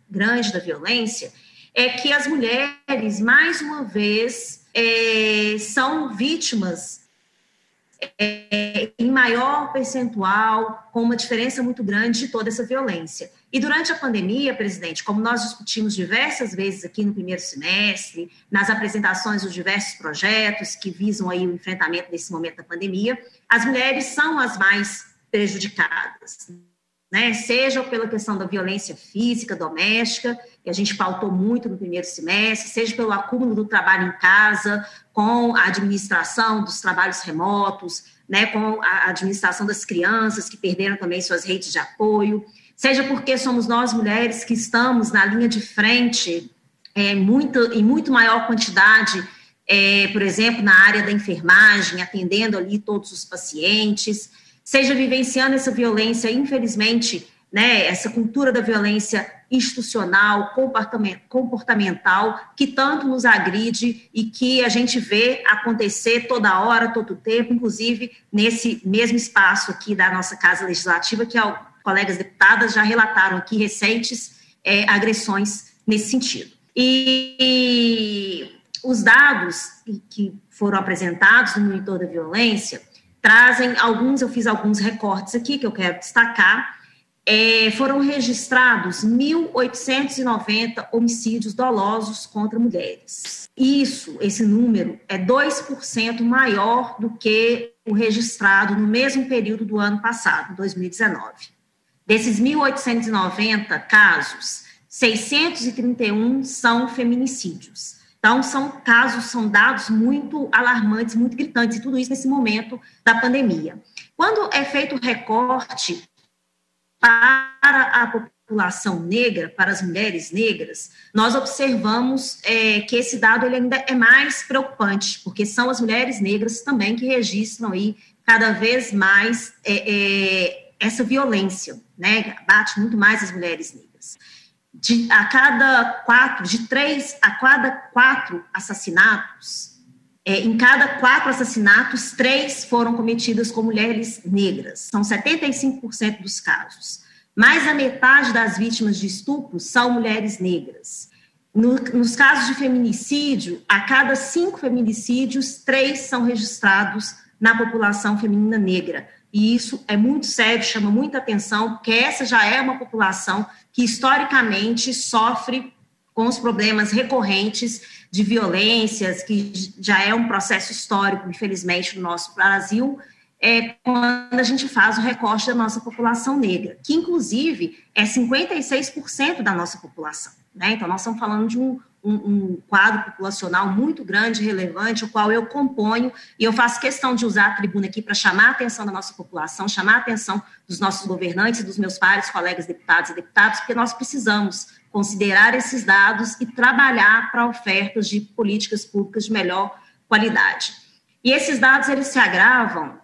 grande da violência, é que as mulheres, mais uma vez, é, são vítimas é, em maior percentual, com uma diferença muito grande de toda essa violência. E durante a pandemia, presidente, como nós discutimos diversas vezes aqui no primeiro semestre, nas apresentações dos diversos projetos que visam aí o enfrentamento desse momento da pandemia, as mulheres são as mais prejudicadas, né? Seja pela questão da violência física doméstica, que a gente pautou muito no primeiro semestre, seja pelo acúmulo do trabalho em casa, com a administração dos trabalhos remotos, né, com a administração das crianças que perderam também suas redes de apoio, seja porque somos nós mulheres que estamos na linha de frente é, muito, em muito maior quantidade, é, por exemplo, na área da enfermagem, atendendo ali todos os pacientes, seja vivenciando essa violência, infelizmente, né, essa cultura da violência institucional, comportamental, que tanto nos agride e que a gente vê acontecer toda hora, todo tempo, inclusive nesse mesmo espaço aqui da nossa Casa Legislativa, que colegas deputadas já relataram aqui recentes é, agressões nesse sentido. E, e os dados que foram apresentados no monitor da violência trazem alguns, eu fiz alguns recortes aqui que eu quero destacar. É, foram registrados 1.890 homicídios dolosos contra mulheres. Isso, esse número, é 2% maior do que o registrado no mesmo período do ano passado, 2019. Desses 1.890 casos, 631 são feminicídios. Então, são casos, são dados muito alarmantes, muito gritantes, e tudo isso nesse momento da pandemia. Quando é feito o recorte para a população negra, para as mulheres negras, nós observamos é, que esse dado ele ainda é mais preocupante, porque são as mulheres negras também que registram aí cada vez mais é, é, essa violência, né? Bate muito mais as mulheres negras de, a cada quatro, de três a cada quatro assassinatos, é, em cada quatro assassinatos, três foram cometidos com mulheres negras. São 75% dos casos. Mais da metade das vítimas de estupro são mulheres negras. No, nos casos de feminicídio, a cada cinco feminicídios, três são registrados na população feminina negra. E isso é muito sério, chama muita atenção, porque essa já é uma população que historicamente sofre com os problemas recorrentes de violências, que já é um processo histórico, infelizmente, no nosso Brasil, é quando a gente faz o recorte da nossa população negra, que inclusive é 56% da nossa população. Né? Então, nós estamos falando de um, um, um, quadro populacional muito grande, relevante, o qual eu componho, e eu faço questão de usar a tribuna aqui para chamar a atenção da nossa população, chamar a atenção dos nossos governantes, dos meus pares, colegas deputados e deputados, porque nós precisamos considerar esses dados e trabalhar para ofertas de políticas públicas de melhor qualidade. E esses dados, eles se agravam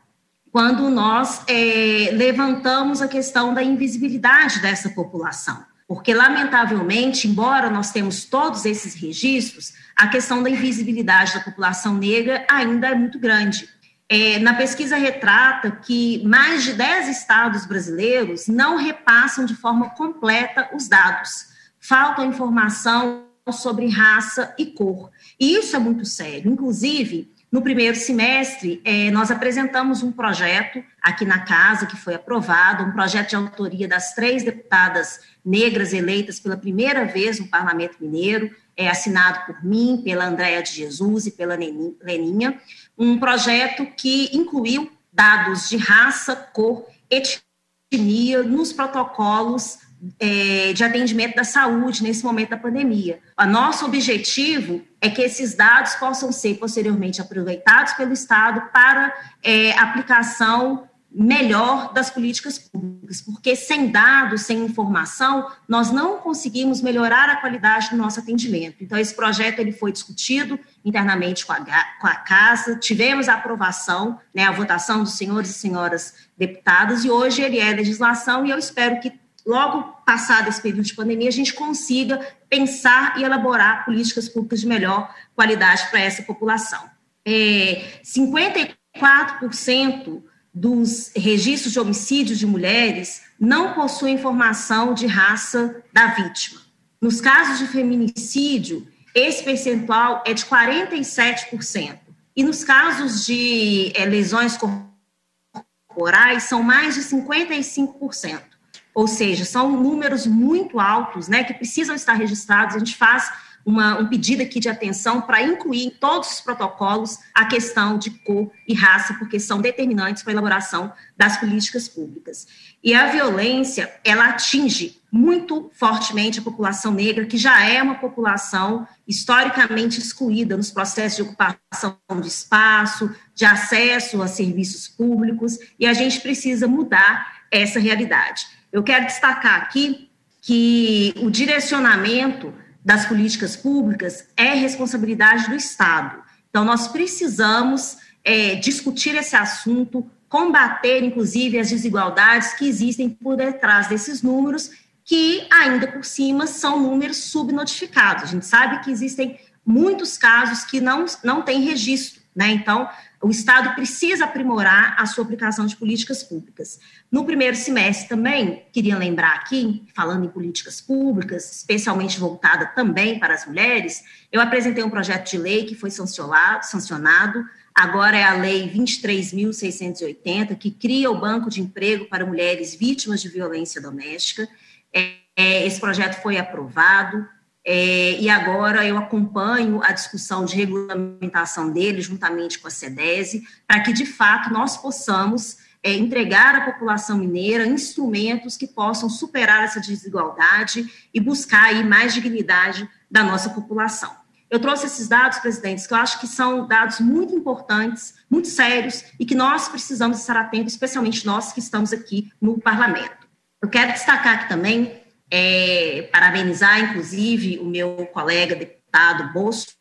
quando nós é, levantamos a questão da invisibilidade dessa população. Porque, lamentavelmente, embora nós temos todos esses registros, a questão da invisibilidade da população negra ainda é muito grande. É, na pesquisa retrata que mais de 10 estados brasileiros não repassam de forma completa os dados. Falta informação sobre raça e cor. E isso é muito sério. Inclusive, no primeiro semestre, é, nós apresentamos um projeto aqui na casa que foi aprovado, um projeto de autoria das três deputadas negras eleitas pela primeira vez no Parlamento Mineiro, é, assinado por mim, pela Andréa de Jesus e pela Leninha, um projeto que incluiu dados de raça, cor, etnia nos protocolos é, de atendimento da saúde nesse momento da pandemia. O nosso objetivo é que esses dados possam ser posteriormente aproveitados pelo Estado para é, aplicação melhor das políticas públicas, porque sem dados, sem informação, nós não conseguimos melhorar a qualidade do nosso atendimento. Então, esse projeto ele foi discutido internamente com a, com a Casa, tivemos a aprovação, né, a votação dos senhores e senhoras deputadas, e hoje ele é legislação, e eu espero que logo passado esse período de pandemia, a gente consiga pensar e elaborar políticas públicas de melhor qualidade para essa população. É, 54% dos registros de homicídios de mulheres não possuem informação de raça da vítima. Nos casos de feminicídio, esse percentual é de 47%. E nos casos de é, lesões corporais, são mais de 55%. Ou seja, são números muito altos, né, que precisam estar registrados. A gente faz uma, um pedido aqui de atenção para incluir em todos os protocolos a questão de cor e raça, porque são determinantes para a elaboração das políticas públicas. E a violência, ela atinge muito fortemente a população negra, que já é uma população historicamente excluída nos processos de ocupação de espaço, de acesso a serviços públicos, e a gente precisa mudar essa realidade. Eu quero destacar aqui que o direcionamento das políticas públicas é responsabilidade do Estado. Então, nós precisamos é, discutir esse assunto, combater, inclusive, as desigualdades que existem por detrás desses números, que ainda por cima são números subnotificados. A gente sabe que existem muitos casos que não, não têm registro, né? Então, o Estado precisa aprimorar a sua aplicação de políticas públicas. No primeiro semestre também, queria lembrar aqui, falando em políticas públicas, especialmente voltada também para as mulheres, eu apresentei um projeto de lei que foi sancionado, agora é a Lei 23.680, que cria o Banco de Emprego para Mulheres Vítimas de Violência Doméstica. É, esse projeto foi aprovado, é, e agora eu acompanho a discussão de regulamentação dele, juntamente com a SEDESE, para que, de fato, nós possamos é, entregar à população mineira instrumentos que possam superar essa desigualdade e buscar aí mais dignidade da nossa população. Eu trouxe esses dados, presidentes, que eu acho que são dados muito importantes, muito sérios, e que nós precisamos estar atentos, especialmente nós que estamos aqui no parlamento. Eu quero destacar aqui também é, parabenizar, inclusive, o meu colega deputado Bosco,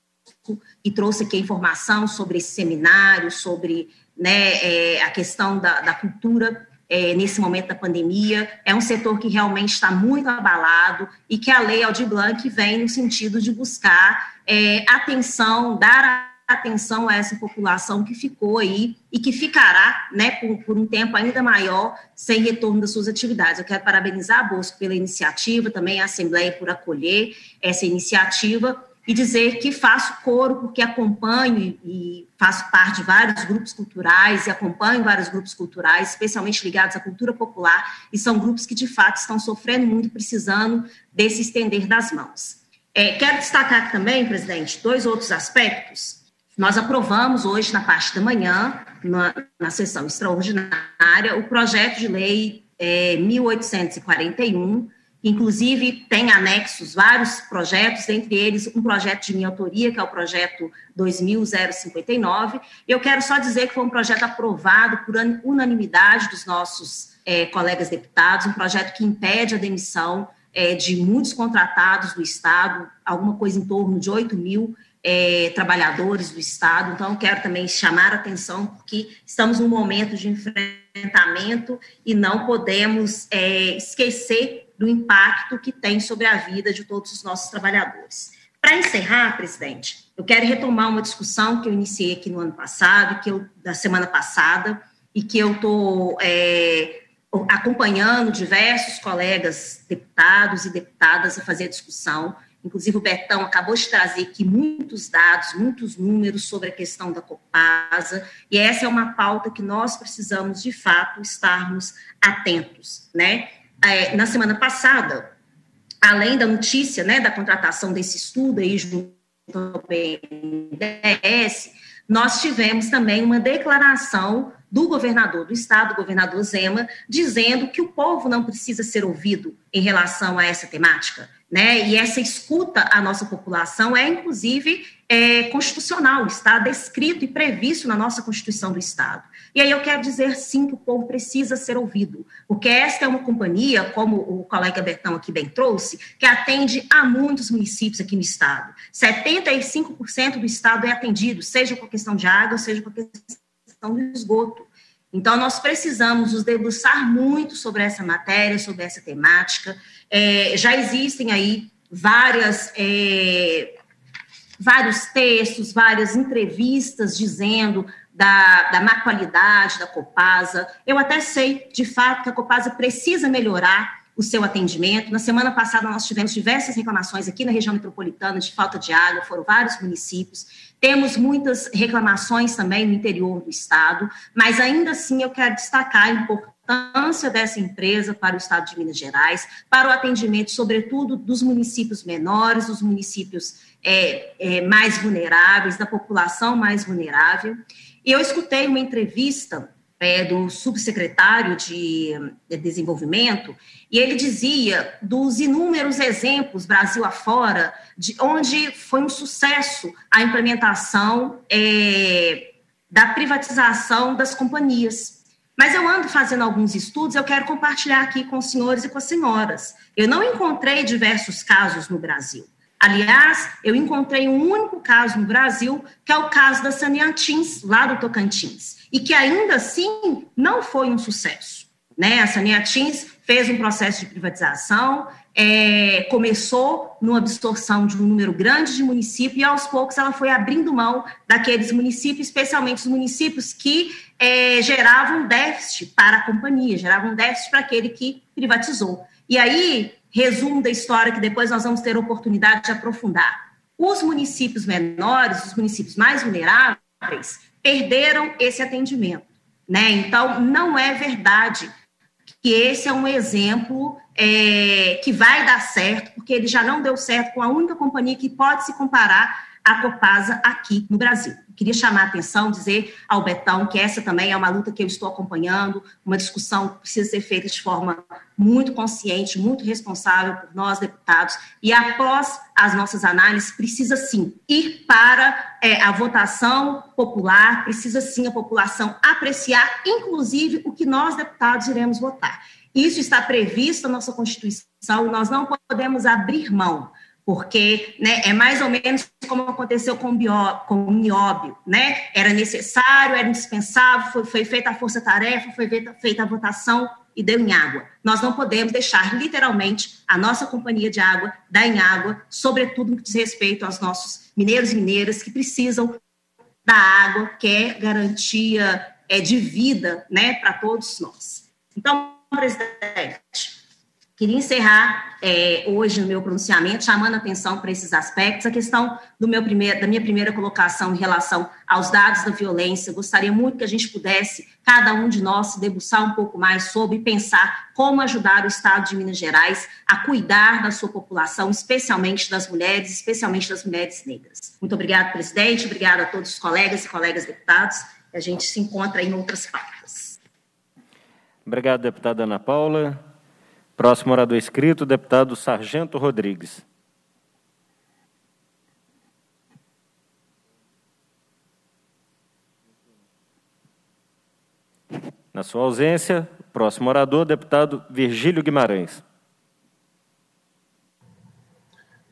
que trouxe aqui a informação sobre esse seminário, sobre né, é, a questão da, da cultura é, nesse momento da pandemia. É um setor que realmente está muito abalado e que a Lei Aldir Blanc vem no sentido de buscar é, atenção, dar atenção a essa população que ficou aí e que ficará, né, por, por, um tempo ainda maior, sem retorno das suas atividades. Eu quero parabenizar a Bosco pela iniciativa, também a Assembleia por acolher essa iniciativa e dizer que faço coro porque acompanho e faço parte de vários grupos culturais e acompanho vários grupos culturais, especialmente ligados à cultura popular, e são grupos que de fato estão sofrendo muito, precisando desse estender das mãos. É, quero destacar também, presidente, dois outros aspectos nós aprovamos hoje, na parte da manhã, na, na sessão extraordinária, o projeto de lei é, 1841, que inclusive tem anexos vários projetos, entre eles um projeto de minha autoria, que é o projeto 2059. Eu quero só dizer que foi um projeto aprovado por unanimidade dos nossos é, colegas deputados, um projeto que impede a demissão é, de muitos contratados do Estado, alguma coisa em torno de 8 mil é, trabalhadores do Estado. Então, quero também chamar a atenção, porque estamos num momento de enfrentamento e não podemos é, esquecer do impacto que tem sobre a vida de todos os nossos trabalhadores. Para encerrar, presidente, eu quero retomar uma discussão que eu iniciei aqui no ano passado, que eu, da semana passada, e que eu estou é, acompanhando diversos colegas deputados e deputadas a fazer a discussão, Inclusive, o Betão acabou de trazer aqui muitos dados, muitos números sobre a questão da Copasa, e essa é uma pauta que nós precisamos, de fato, estarmos atentos. Né? É, na semana passada, além da notícia né, da contratação desse estudo aí junto ao BNDES, nós tivemos também uma declaração do governador do estado, governador Zema, dizendo que o povo não precisa ser ouvido em relação a essa temática né? E essa escuta à nossa população é, inclusive, é, constitucional, está descrito e previsto na nossa Constituição do Estado. E aí eu quero dizer, sim, que o povo precisa ser ouvido, porque esta é uma companhia, como o colega Betão aqui bem trouxe, que atende a muitos municípios aqui no Estado. 75% do Estado é atendido, seja por questão de água, seja por questão do esgoto. Então, nós precisamos nos debruçar muito sobre essa matéria, sobre essa temática. É, já existem aí várias, é, vários textos, várias entrevistas dizendo da, da má qualidade da Copasa. Eu até sei, de fato, que a Copasa precisa melhorar o seu atendimento. Na semana passada, nós tivemos diversas reclamações aqui na região metropolitana de falta de água, foram vários municípios. Temos muitas reclamações também no interior do estado, mas ainda assim eu quero destacar a importância dessa empresa para o estado de Minas Gerais, para o atendimento, sobretudo, dos municípios menores, dos municípios é, é, mais vulneráveis, da população mais vulnerável. E eu escutei uma entrevista é, do subsecretário de, de Desenvolvimento, e ele dizia dos inúmeros exemplos, Brasil afora, de onde foi um sucesso a implementação é, da privatização das companhias. Mas eu ando fazendo alguns estudos, eu quero compartilhar aqui com os senhores e com as senhoras. Eu não encontrei diversos casos no Brasil. Aliás, eu encontrei um único caso no Brasil, que é o caso da Saneatins, lá do Tocantins e que ainda assim não foi um sucesso. Né? A Saneatins fez um processo de privatização, é, começou numa absorção de um número grande de municípios e aos poucos ela foi abrindo mão daqueles municípios, especialmente os municípios que é, geravam déficit para a companhia, geravam déficit para aquele que privatizou. E aí, resumo da história que depois nós vamos ter oportunidade de aprofundar. Os municípios menores, os municípios mais vulneráveis, perderam esse atendimento. Né? Então, não é verdade que esse é um exemplo é, que vai dar certo, porque ele já não deu certo com a única companhia que pode se comparar à Copasa aqui no Brasil. Queria chamar a atenção, dizer ao Betão que essa também é uma luta que eu estou acompanhando, uma discussão que precisa ser feita de forma muito consciente, muito responsável por nós, deputados, e após as nossas análises, precisa sim ir para é, a votação popular, precisa sim a população apreciar, inclusive, o que nós, deputados, iremos votar. Isso está previsto na nossa Constituição nós não podemos abrir mão porque né, é mais ou menos como aconteceu com, bio, com o nióbio, né? Era necessário, era indispensável, foi, foi feita a força-tarefa, foi feita, feita a votação e deu em água. Nós não podemos deixar, literalmente, a nossa companhia de água dar em água, sobretudo no que diz respeito aos nossos mineiros e mineiras que precisam da água, que é garantia é, de vida né, para todos nós. Então, presidente, Queria encerrar é, hoje no meu pronunciamento chamando atenção para esses aspectos. A questão do meu primeiro, da minha primeira colocação em relação aos dados da violência, gostaria muito que a gente pudesse, cada um de nós, debruçar um pouco mais sobre pensar como ajudar o Estado de Minas Gerais a cuidar da sua população, especialmente das mulheres, especialmente das mulheres negras. Muito obrigado, presidente. Obrigada a todos os colegas e colegas deputados. A gente se encontra em outras pautas. Obrigado, deputada Ana Paula. Próximo orador escrito, deputado Sargento Rodrigues. Na sua ausência, próximo orador, deputado Virgílio Guimarães.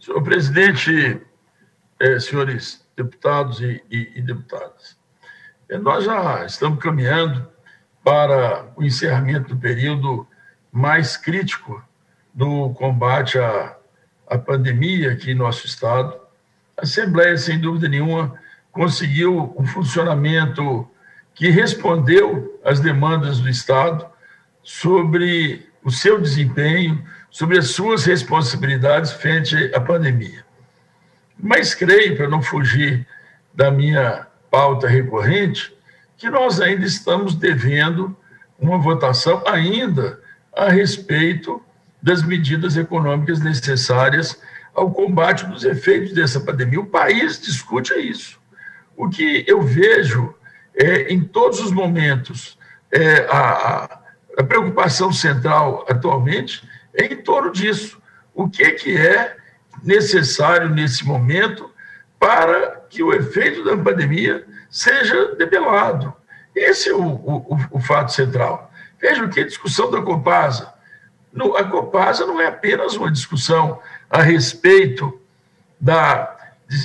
Senhor presidente, eh, senhores deputados e, e, e deputadas, eh, nós já estamos caminhando para o encerramento do período mais crítico do combate à, à pandemia aqui em nosso Estado. A Assembleia, sem dúvida nenhuma, conseguiu um funcionamento que respondeu às demandas do Estado sobre o seu desempenho, sobre as suas responsabilidades frente à pandemia. Mas creio, para não fugir da minha pauta recorrente, que nós ainda estamos devendo uma votação ainda a respeito das medidas econômicas necessárias ao combate dos efeitos dessa pandemia. O país discute isso. O que eu vejo é, em todos os momentos, é, a, a preocupação central atualmente é em torno disso. O que, que é necessário nesse momento para que o efeito da pandemia seja debelado? Esse é o, o, o fato central. Vejam que a discussão da Copasa. A Copasa não é apenas uma discussão a respeito da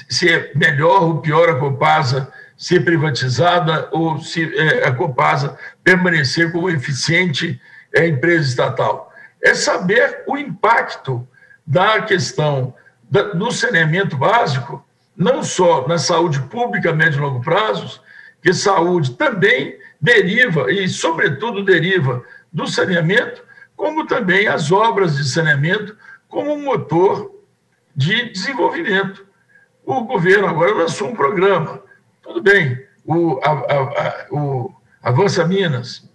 se é melhor ou pior a Copasa ser privatizada ou se é, a Copasa permanecer como eficiente é, empresa estatal. É saber o impacto da questão do saneamento básico, não só na saúde pública a médio e longo prazo, que saúde também deriva, e sobretudo deriva, do saneamento, como também as obras de saneamento como um motor de desenvolvimento. O governo agora lançou um programa, tudo bem, o, a, a, a, o Avança Minas,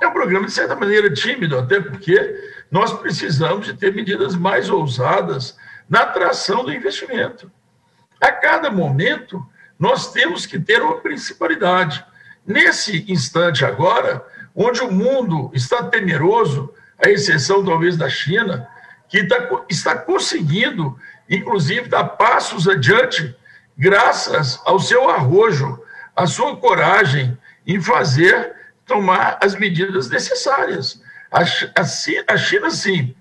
é um programa de certa maneira tímido, até porque nós precisamos de ter medidas mais ousadas na atração do investimento. A cada momento, nós temos que ter uma principalidade. Nesse instante agora, onde o mundo está temeroso, a exceção talvez da China, que tá, está conseguindo, inclusive, dar passos adiante, graças ao seu arrojo, à sua coragem em fazer, tomar as medidas necessárias. A, a, a China, sim,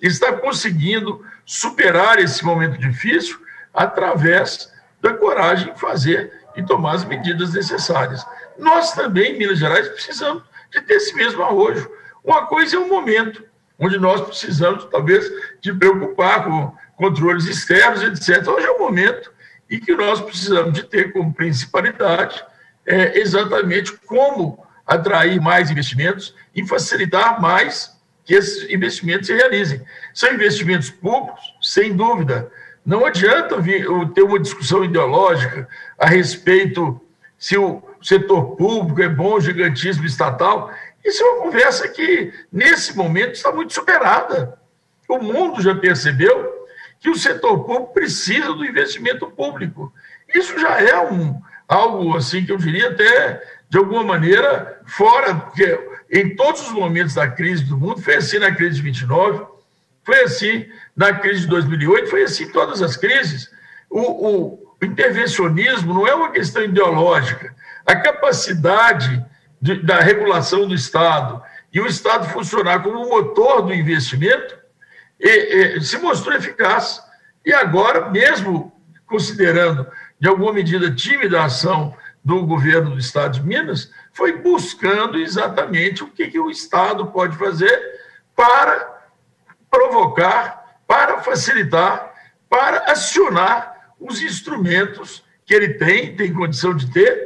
está conseguindo superar esse momento difícil através da coragem em fazer e tomar as medidas necessárias. Nós também, em Minas Gerais, precisamos de ter esse mesmo arrojo. Uma coisa é um momento onde nós precisamos, talvez, de preocupar com controles externos, etc. Hoje é o momento em que nós precisamos de ter como principalidade é, exatamente como atrair mais investimentos e facilitar mais que esses investimentos se realizem. São investimentos públicos, sem dúvida. Não adianta vir, ter uma discussão ideológica a respeito se o setor público é bom, gigantismo estatal. Isso é uma conversa que, nesse momento, está muito superada. O mundo já percebeu que o setor público precisa do investimento público. Isso já é um, algo assim que eu diria até de alguma maneira fora, porque em todos os momentos da crise do mundo, foi assim na crise de 29, foi assim na crise de 2008, foi assim em todas as crises. O, o, o intervencionismo não é uma questão ideológica. A capacidade de, da regulação do Estado e o Estado funcionar como motor do investimento e, e, se mostrou eficaz. E agora, mesmo considerando de alguma medida tímida a ação do governo do Estado de Minas, foi buscando exatamente o que, que o Estado pode fazer para provocar, para facilitar, para acionar os instrumentos que ele tem, tem condição de ter,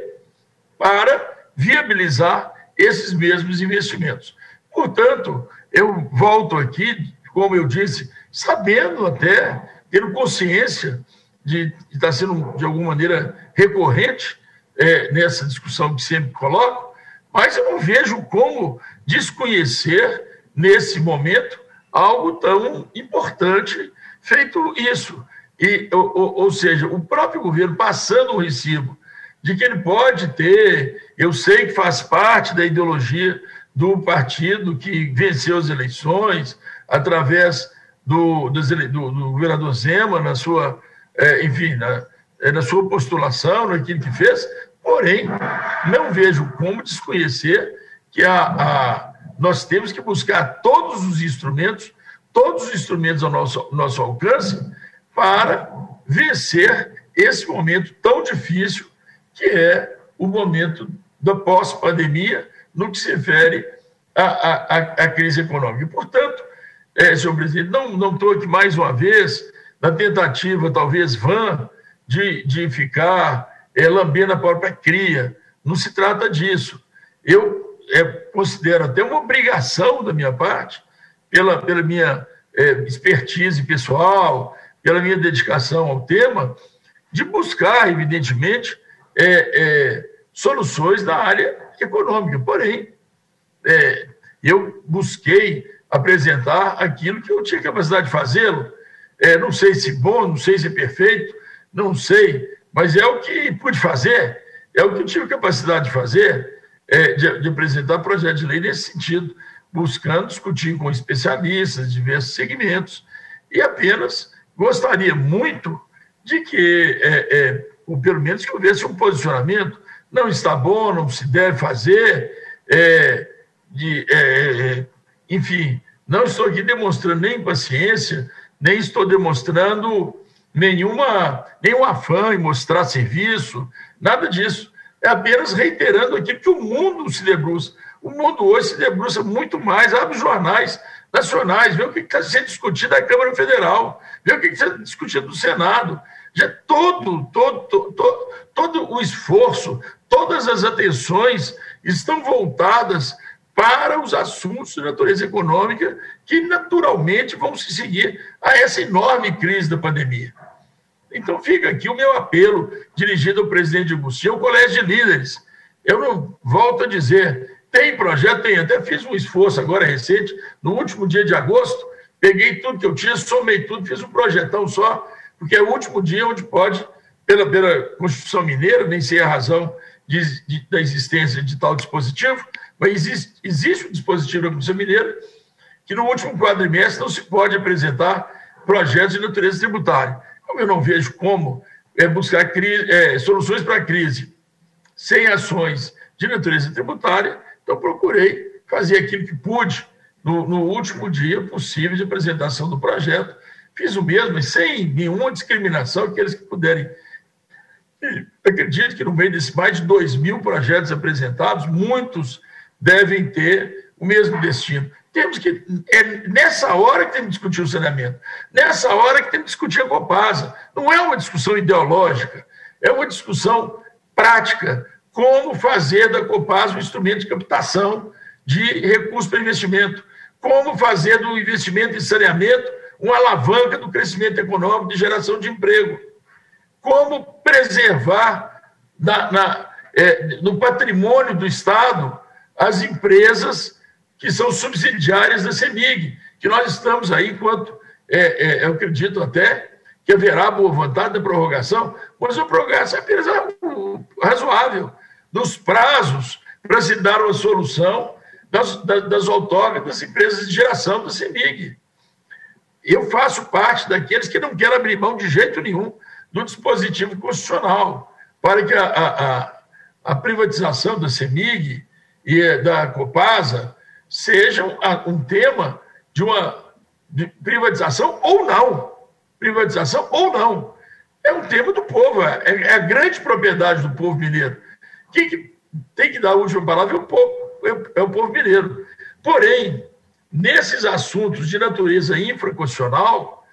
para viabilizar esses mesmos investimentos. Portanto, eu volto aqui, como eu disse, sabendo até, tendo consciência de, estar sendo, de alguma maneira, recorrente é, nessa discussão que sempre coloco, mas eu não vejo como desconhecer, nesse momento, algo tão importante feito isso. E, ou, ou seja, o próprio governo passando o recibo de que ele pode ter, eu sei que faz parte da ideologia do partido que venceu as eleições, através do, do, do governador Zema, na sua, é, enfim, na, é, na sua postulação, naquilo que fez, porém, não vejo como desconhecer que a, a, nós temos que buscar todos os instrumentos, todos os instrumentos ao nosso, nosso alcance, para vencer esse momento tão difícil que é o momento da pós-pandemia, no que se refere à, à, à crise econômica. Portanto, é, senhor presidente, não estou aqui mais uma vez na tentativa, talvez vã, de, de ficar é, lambendo a própria cria. Não se trata disso. Eu é, considero até uma obrigação da minha parte, pela, pela minha é, expertise pessoal, pela minha dedicação ao tema, de buscar, evidentemente, é, é, soluções na área econômica. Porém, é, eu busquei apresentar aquilo que eu tinha capacidade de fazê-lo. É, não sei se bom, não sei se perfeito, não sei, mas é o que pude fazer, é o que eu tive capacidade de fazer, é, de, de, apresentar projeto de lei nesse sentido, buscando discutir com especialistas de diversos segmentos, e apenas gostaria muito de que é, é ou pelo menos que houvesse um posicionamento, não está bom, não se deve fazer, é, de, é, é, enfim, não estou aqui demonstrando nem impaciência, nem estou demonstrando nenhuma, nenhum afã em mostrar serviço, nada disso. É apenas reiterando aquilo que o mundo se debruça. O mundo hoje se debruça muito mais, abre jornais nacionais, vê o que está sendo discutido na Câmara Federal, vê o que está sendo discutido no Senado, já todo, todo, todo, todo o esforço, todas as atenções estão voltadas para os assuntos de natureza econômica que naturalmente vão se seguir a essa enorme crise da pandemia. Então fica aqui o meu apelo dirigido ao presidente Augusto, ao colégio de líderes. Eu não volto a dizer, tem projeto, tem, até fiz um esforço agora recente, no último dia de agosto, peguei tudo que eu tinha, somei tudo, fiz um projetão só porque é o último dia onde pode, pela, pela Constituição Mineira, nem sei a razão de, de, da existência de tal dispositivo, mas existe, existe um dispositivo da Constituição Mineira que no último quadrimestre não se pode apresentar projetos de natureza tributária. Como eu não vejo como é, buscar crise, é, soluções para a crise sem ações de natureza tributária, então procurei fazer aquilo que pude no, no último dia possível de apresentação do projeto, Fiz o mesmo, sem nenhuma discriminação, aqueles que puderem. E acredito que no meio desses mais de 2 mil projetos apresentados, muitos devem ter o mesmo destino. Temos que. É nessa hora que temos que discutir o saneamento, nessa hora que temos que discutir a Copasa. Não é uma discussão ideológica, é uma discussão prática. Como fazer da Copasa um instrumento de captação de recursos para investimento? Como fazer do investimento em saneamento uma alavanca do crescimento econômico, de geração de emprego. Como preservar na, na, é, no patrimônio do Estado as empresas que são subsidiárias da CEMIG, que nós estamos aí, enquanto é, é, eu acredito até que haverá boa vontade da prorrogação, mas a prorrogação é apenas razoável, dos prazos para se dar uma solução das, das, das autógrafas das empresas de geração da CEMIG. Eu faço parte daqueles que não querem abrir mão de jeito nenhum do dispositivo constitucional para que a, a, a privatização da CEMIG e da Copasa sejam um tema de uma de privatização ou não. Privatização ou não. É um tema do povo, é, é a grande propriedade do povo mineiro. Quem tem que dar a última palavra é o povo, é, é o povo mineiro. Porém, nesses assuntos de natureza infraconstitucional,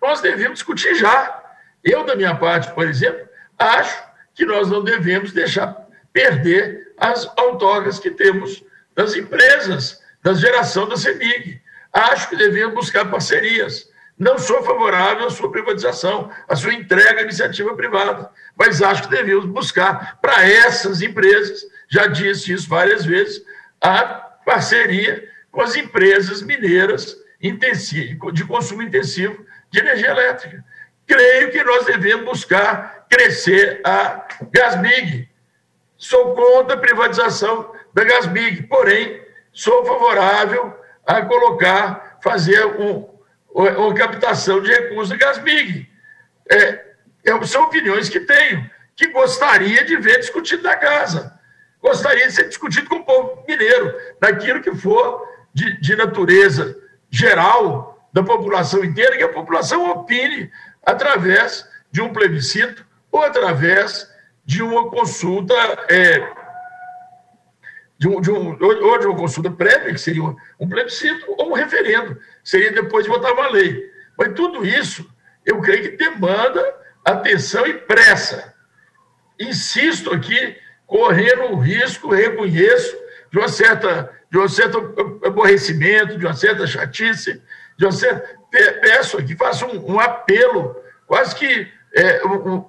nós devemos discutir já. Eu, da minha parte, por exemplo, acho que nós não devemos deixar perder as autógrafas que temos das empresas, da geração da CEMIG. Acho que devemos buscar parcerias. Não sou favorável à sua privatização, à sua entrega à iniciativa privada, mas acho que devemos buscar para essas empresas, já disse isso várias vezes, a parceria com as empresas mineiras de consumo intensivo de energia elétrica. Creio que nós devemos buscar crescer a Gasmig. Sou contra a privatização da Gasmig, porém, sou favorável a colocar, fazer um, uma captação de recursos da Gasmig. É, é, são opiniões que tenho, que gostaria de ver discutido na casa. Gostaria de ser discutido com o povo mineiro, naquilo que for de, de natureza geral da população inteira, que a população opine através de um plebiscito ou através de uma consulta é, de um, de um, ou de uma consulta prévia, que seria um plebiscito, ou um referendo, seria depois de votar uma lei. Mas tudo isso, eu creio que demanda atenção e pressa. Insisto aqui, correndo o risco, reconheço, de uma certa de um certo aborrecimento, de uma certa chatice, de uma certa... peço aqui, faço um, um apelo, quase que é, um,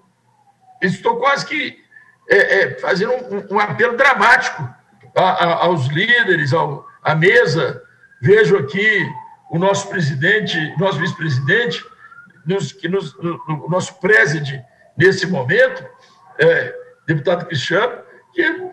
estou quase que é, é, fazendo um, um apelo dramático a, a, aos líderes, ao, à mesa. Vejo aqui o nosso presidente, nosso vice-presidente, nos, que nos, no, no nosso presidente nesse momento, é, deputado Cristiano, que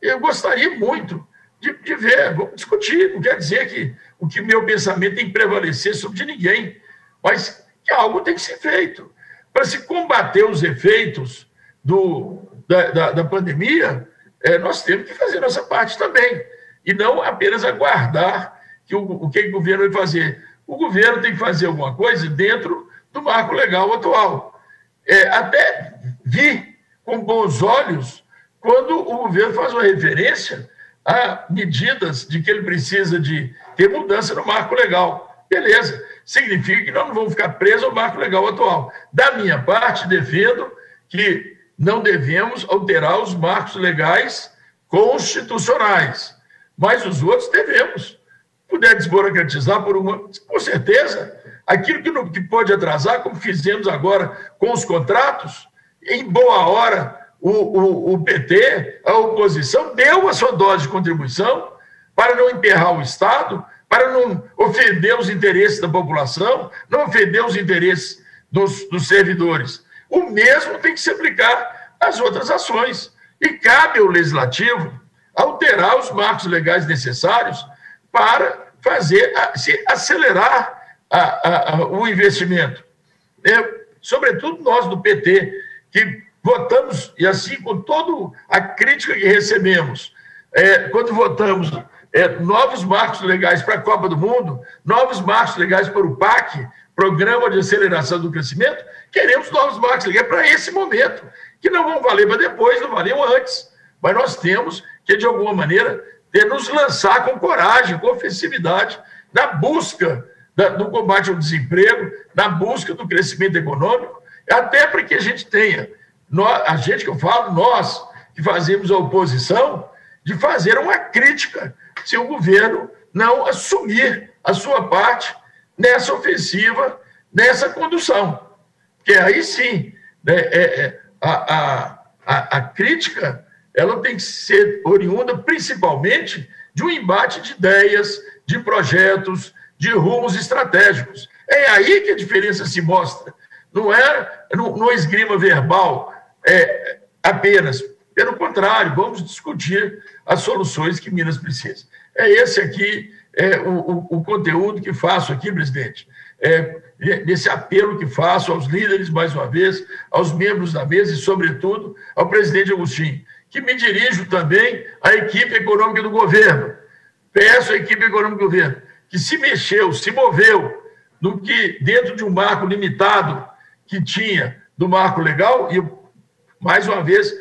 eu gostaria muito de, de, ver, vamos discutir. Não quer dizer que o que meu pensamento tem que prevalecer sobre de ninguém, mas que algo tem que ser feito. Para se combater os efeitos do, da, da, da pandemia, é, nós temos que fazer nossa parte também. E não apenas aguardar que o, o que o governo vai fazer. O governo tem que fazer alguma coisa dentro do marco legal atual. É, até vi com bons olhos quando o governo faz uma referência a medidas de que ele precisa de ter mudança no marco legal. Beleza, significa que nós não vamos ficar presos ao marco legal atual. Da minha parte, defendo que não devemos alterar os marcos legais constitucionais, mas os outros devemos. Puder desburocratizar por uma. Com certeza, aquilo que, não, que pode atrasar, como fizemos agora com os contratos, em boa hora, o, o, o PT, a oposição, deu a sua dose de contribuição para não enterrar o Estado, para não ofender os interesses da população, não ofender os interesses dos, dos servidores. O mesmo tem que se aplicar às outras ações. E cabe ao legislativo alterar os marcos legais necessários para fazer, se acelerar a, a, a, o investimento. Sobretudo nós do PT, que votamos, e assim com toda a crítica que recebemos, é, quando votamos é, novos marcos legais para a Copa do Mundo, novos marcos legais para o PAC, Programa de Aceleração do Crescimento, queremos novos marcos legais para esse momento, que não vão valer para depois, não valiam antes. Mas nós temos que, de alguma maneira, ter, nos lançar com coragem, com ofensividade, na busca da, do combate ao desemprego, na busca do crescimento econômico, até para que a gente tenha nós, a gente que eu falo, nós que fazemos a oposição, de fazer uma crítica se o governo não assumir a sua parte nessa ofensiva, nessa condução. Porque aí sim, né, é, é, a, a, a, crítica ela tem que ser oriunda principalmente de um embate de ideias, de projetos, de rumos estratégicos. É aí que a diferença se mostra. Não é no, no esgrima verbal é, apenas. Pelo contrário, vamos discutir as soluções que Minas precisa. É esse aqui é, o, o, o conteúdo que faço aqui, presidente. É, nesse apelo que faço aos líderes, mais uma vez, aos membros da mesa e, sobretudo, ao presidente Agostinho, que me dirijo também à equipe econômica do governo. Peço à equipe econômica do governo que se mexeu, se moveu no que, dentro de um marco limitado que tinha do marco legal, e, mais uma vez,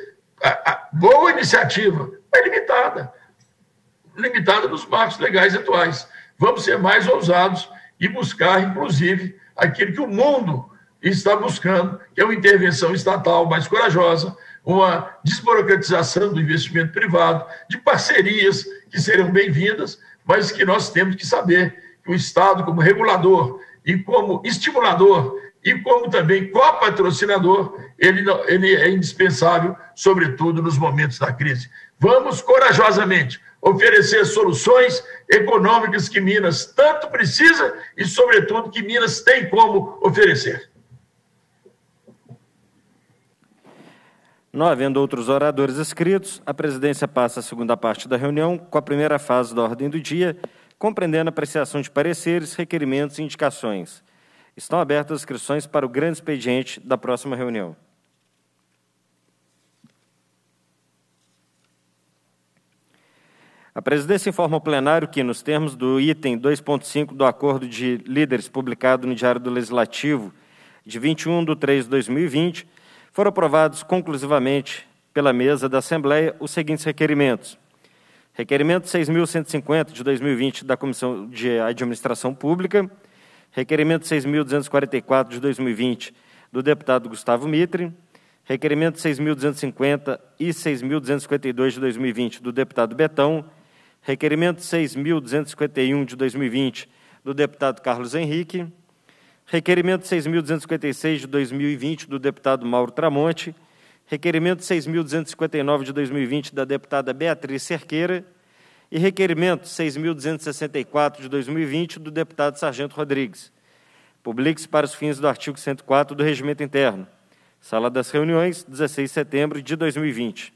a, a boa iniciativa, mas limitada limitada nos marcos legais atuais. Vamos ser mais ousados e buscar, inclusive, aquilo que o mundo está buscando, que é uma intervenção estatal mais corajosa, uma desburocratização do investimento privado, de parcerias que serão bem-vindas, mas que nós temos que saber que o Estado, como regulador e como estimulador e como também co-patrocinador, ele, ele é indispensável, sobretudo nos momentos da crise. Vamos corajosamente oferecer soluções econômicas que Minas tanto precisa e, sobretudo, que Minas tem como oferecer. Não havendo outros oradores inscritos, a presidência passa a segunda parte da reunião com a primeira fase da ordem do dia, compreendendo a apreciação de pareceres, requerimentos e indicações. Estão abertas as inscrições para o grande expediente da próxima reunião. A presidência informa ao plenário que, nos termos do item 2.5 do acordo de líderes publicado no Diário do Legislativo de 21 de 3 de 2020, foram aprovados conclusivamente pela mesa da Assembleia os seguintes requerimentos. Requerimento 6.150 de 2020 da Comissão de Administração Pública, requerimento 6.244 de 2020 do deputado Gustavo Mitre, requerimento 6.250 e 6.252 de 2020 do deputado Betão Requerimento 6.251 de 2020 do deputado Carlos Henrique. Requerimento 6.256 de 2020 do deputado Mauro Tramonte. Requerimento 6.259 de 2020 da deputada Beatriz Cerqueira. E requerimento 6.264 de 2020 do deputado Sargento Rodrigues. Publique-se para os fins do artigo 104 do Regimento Interno. Sala das Reuniões, 16 de setembro de 2020.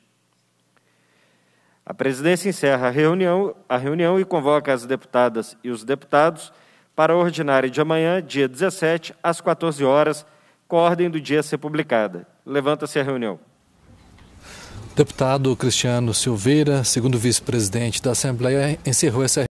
A presidência encerra a reunião, a reunião e convoca as deputadas e os deputados para a ordinária de amanhã, dia 17, às 14 horas, com a ordem do dia a ser publicada. Levanta-se a reunião. Deputado Cristiano Silveira, segundo vice-presidente da Assembleia, encerrou essa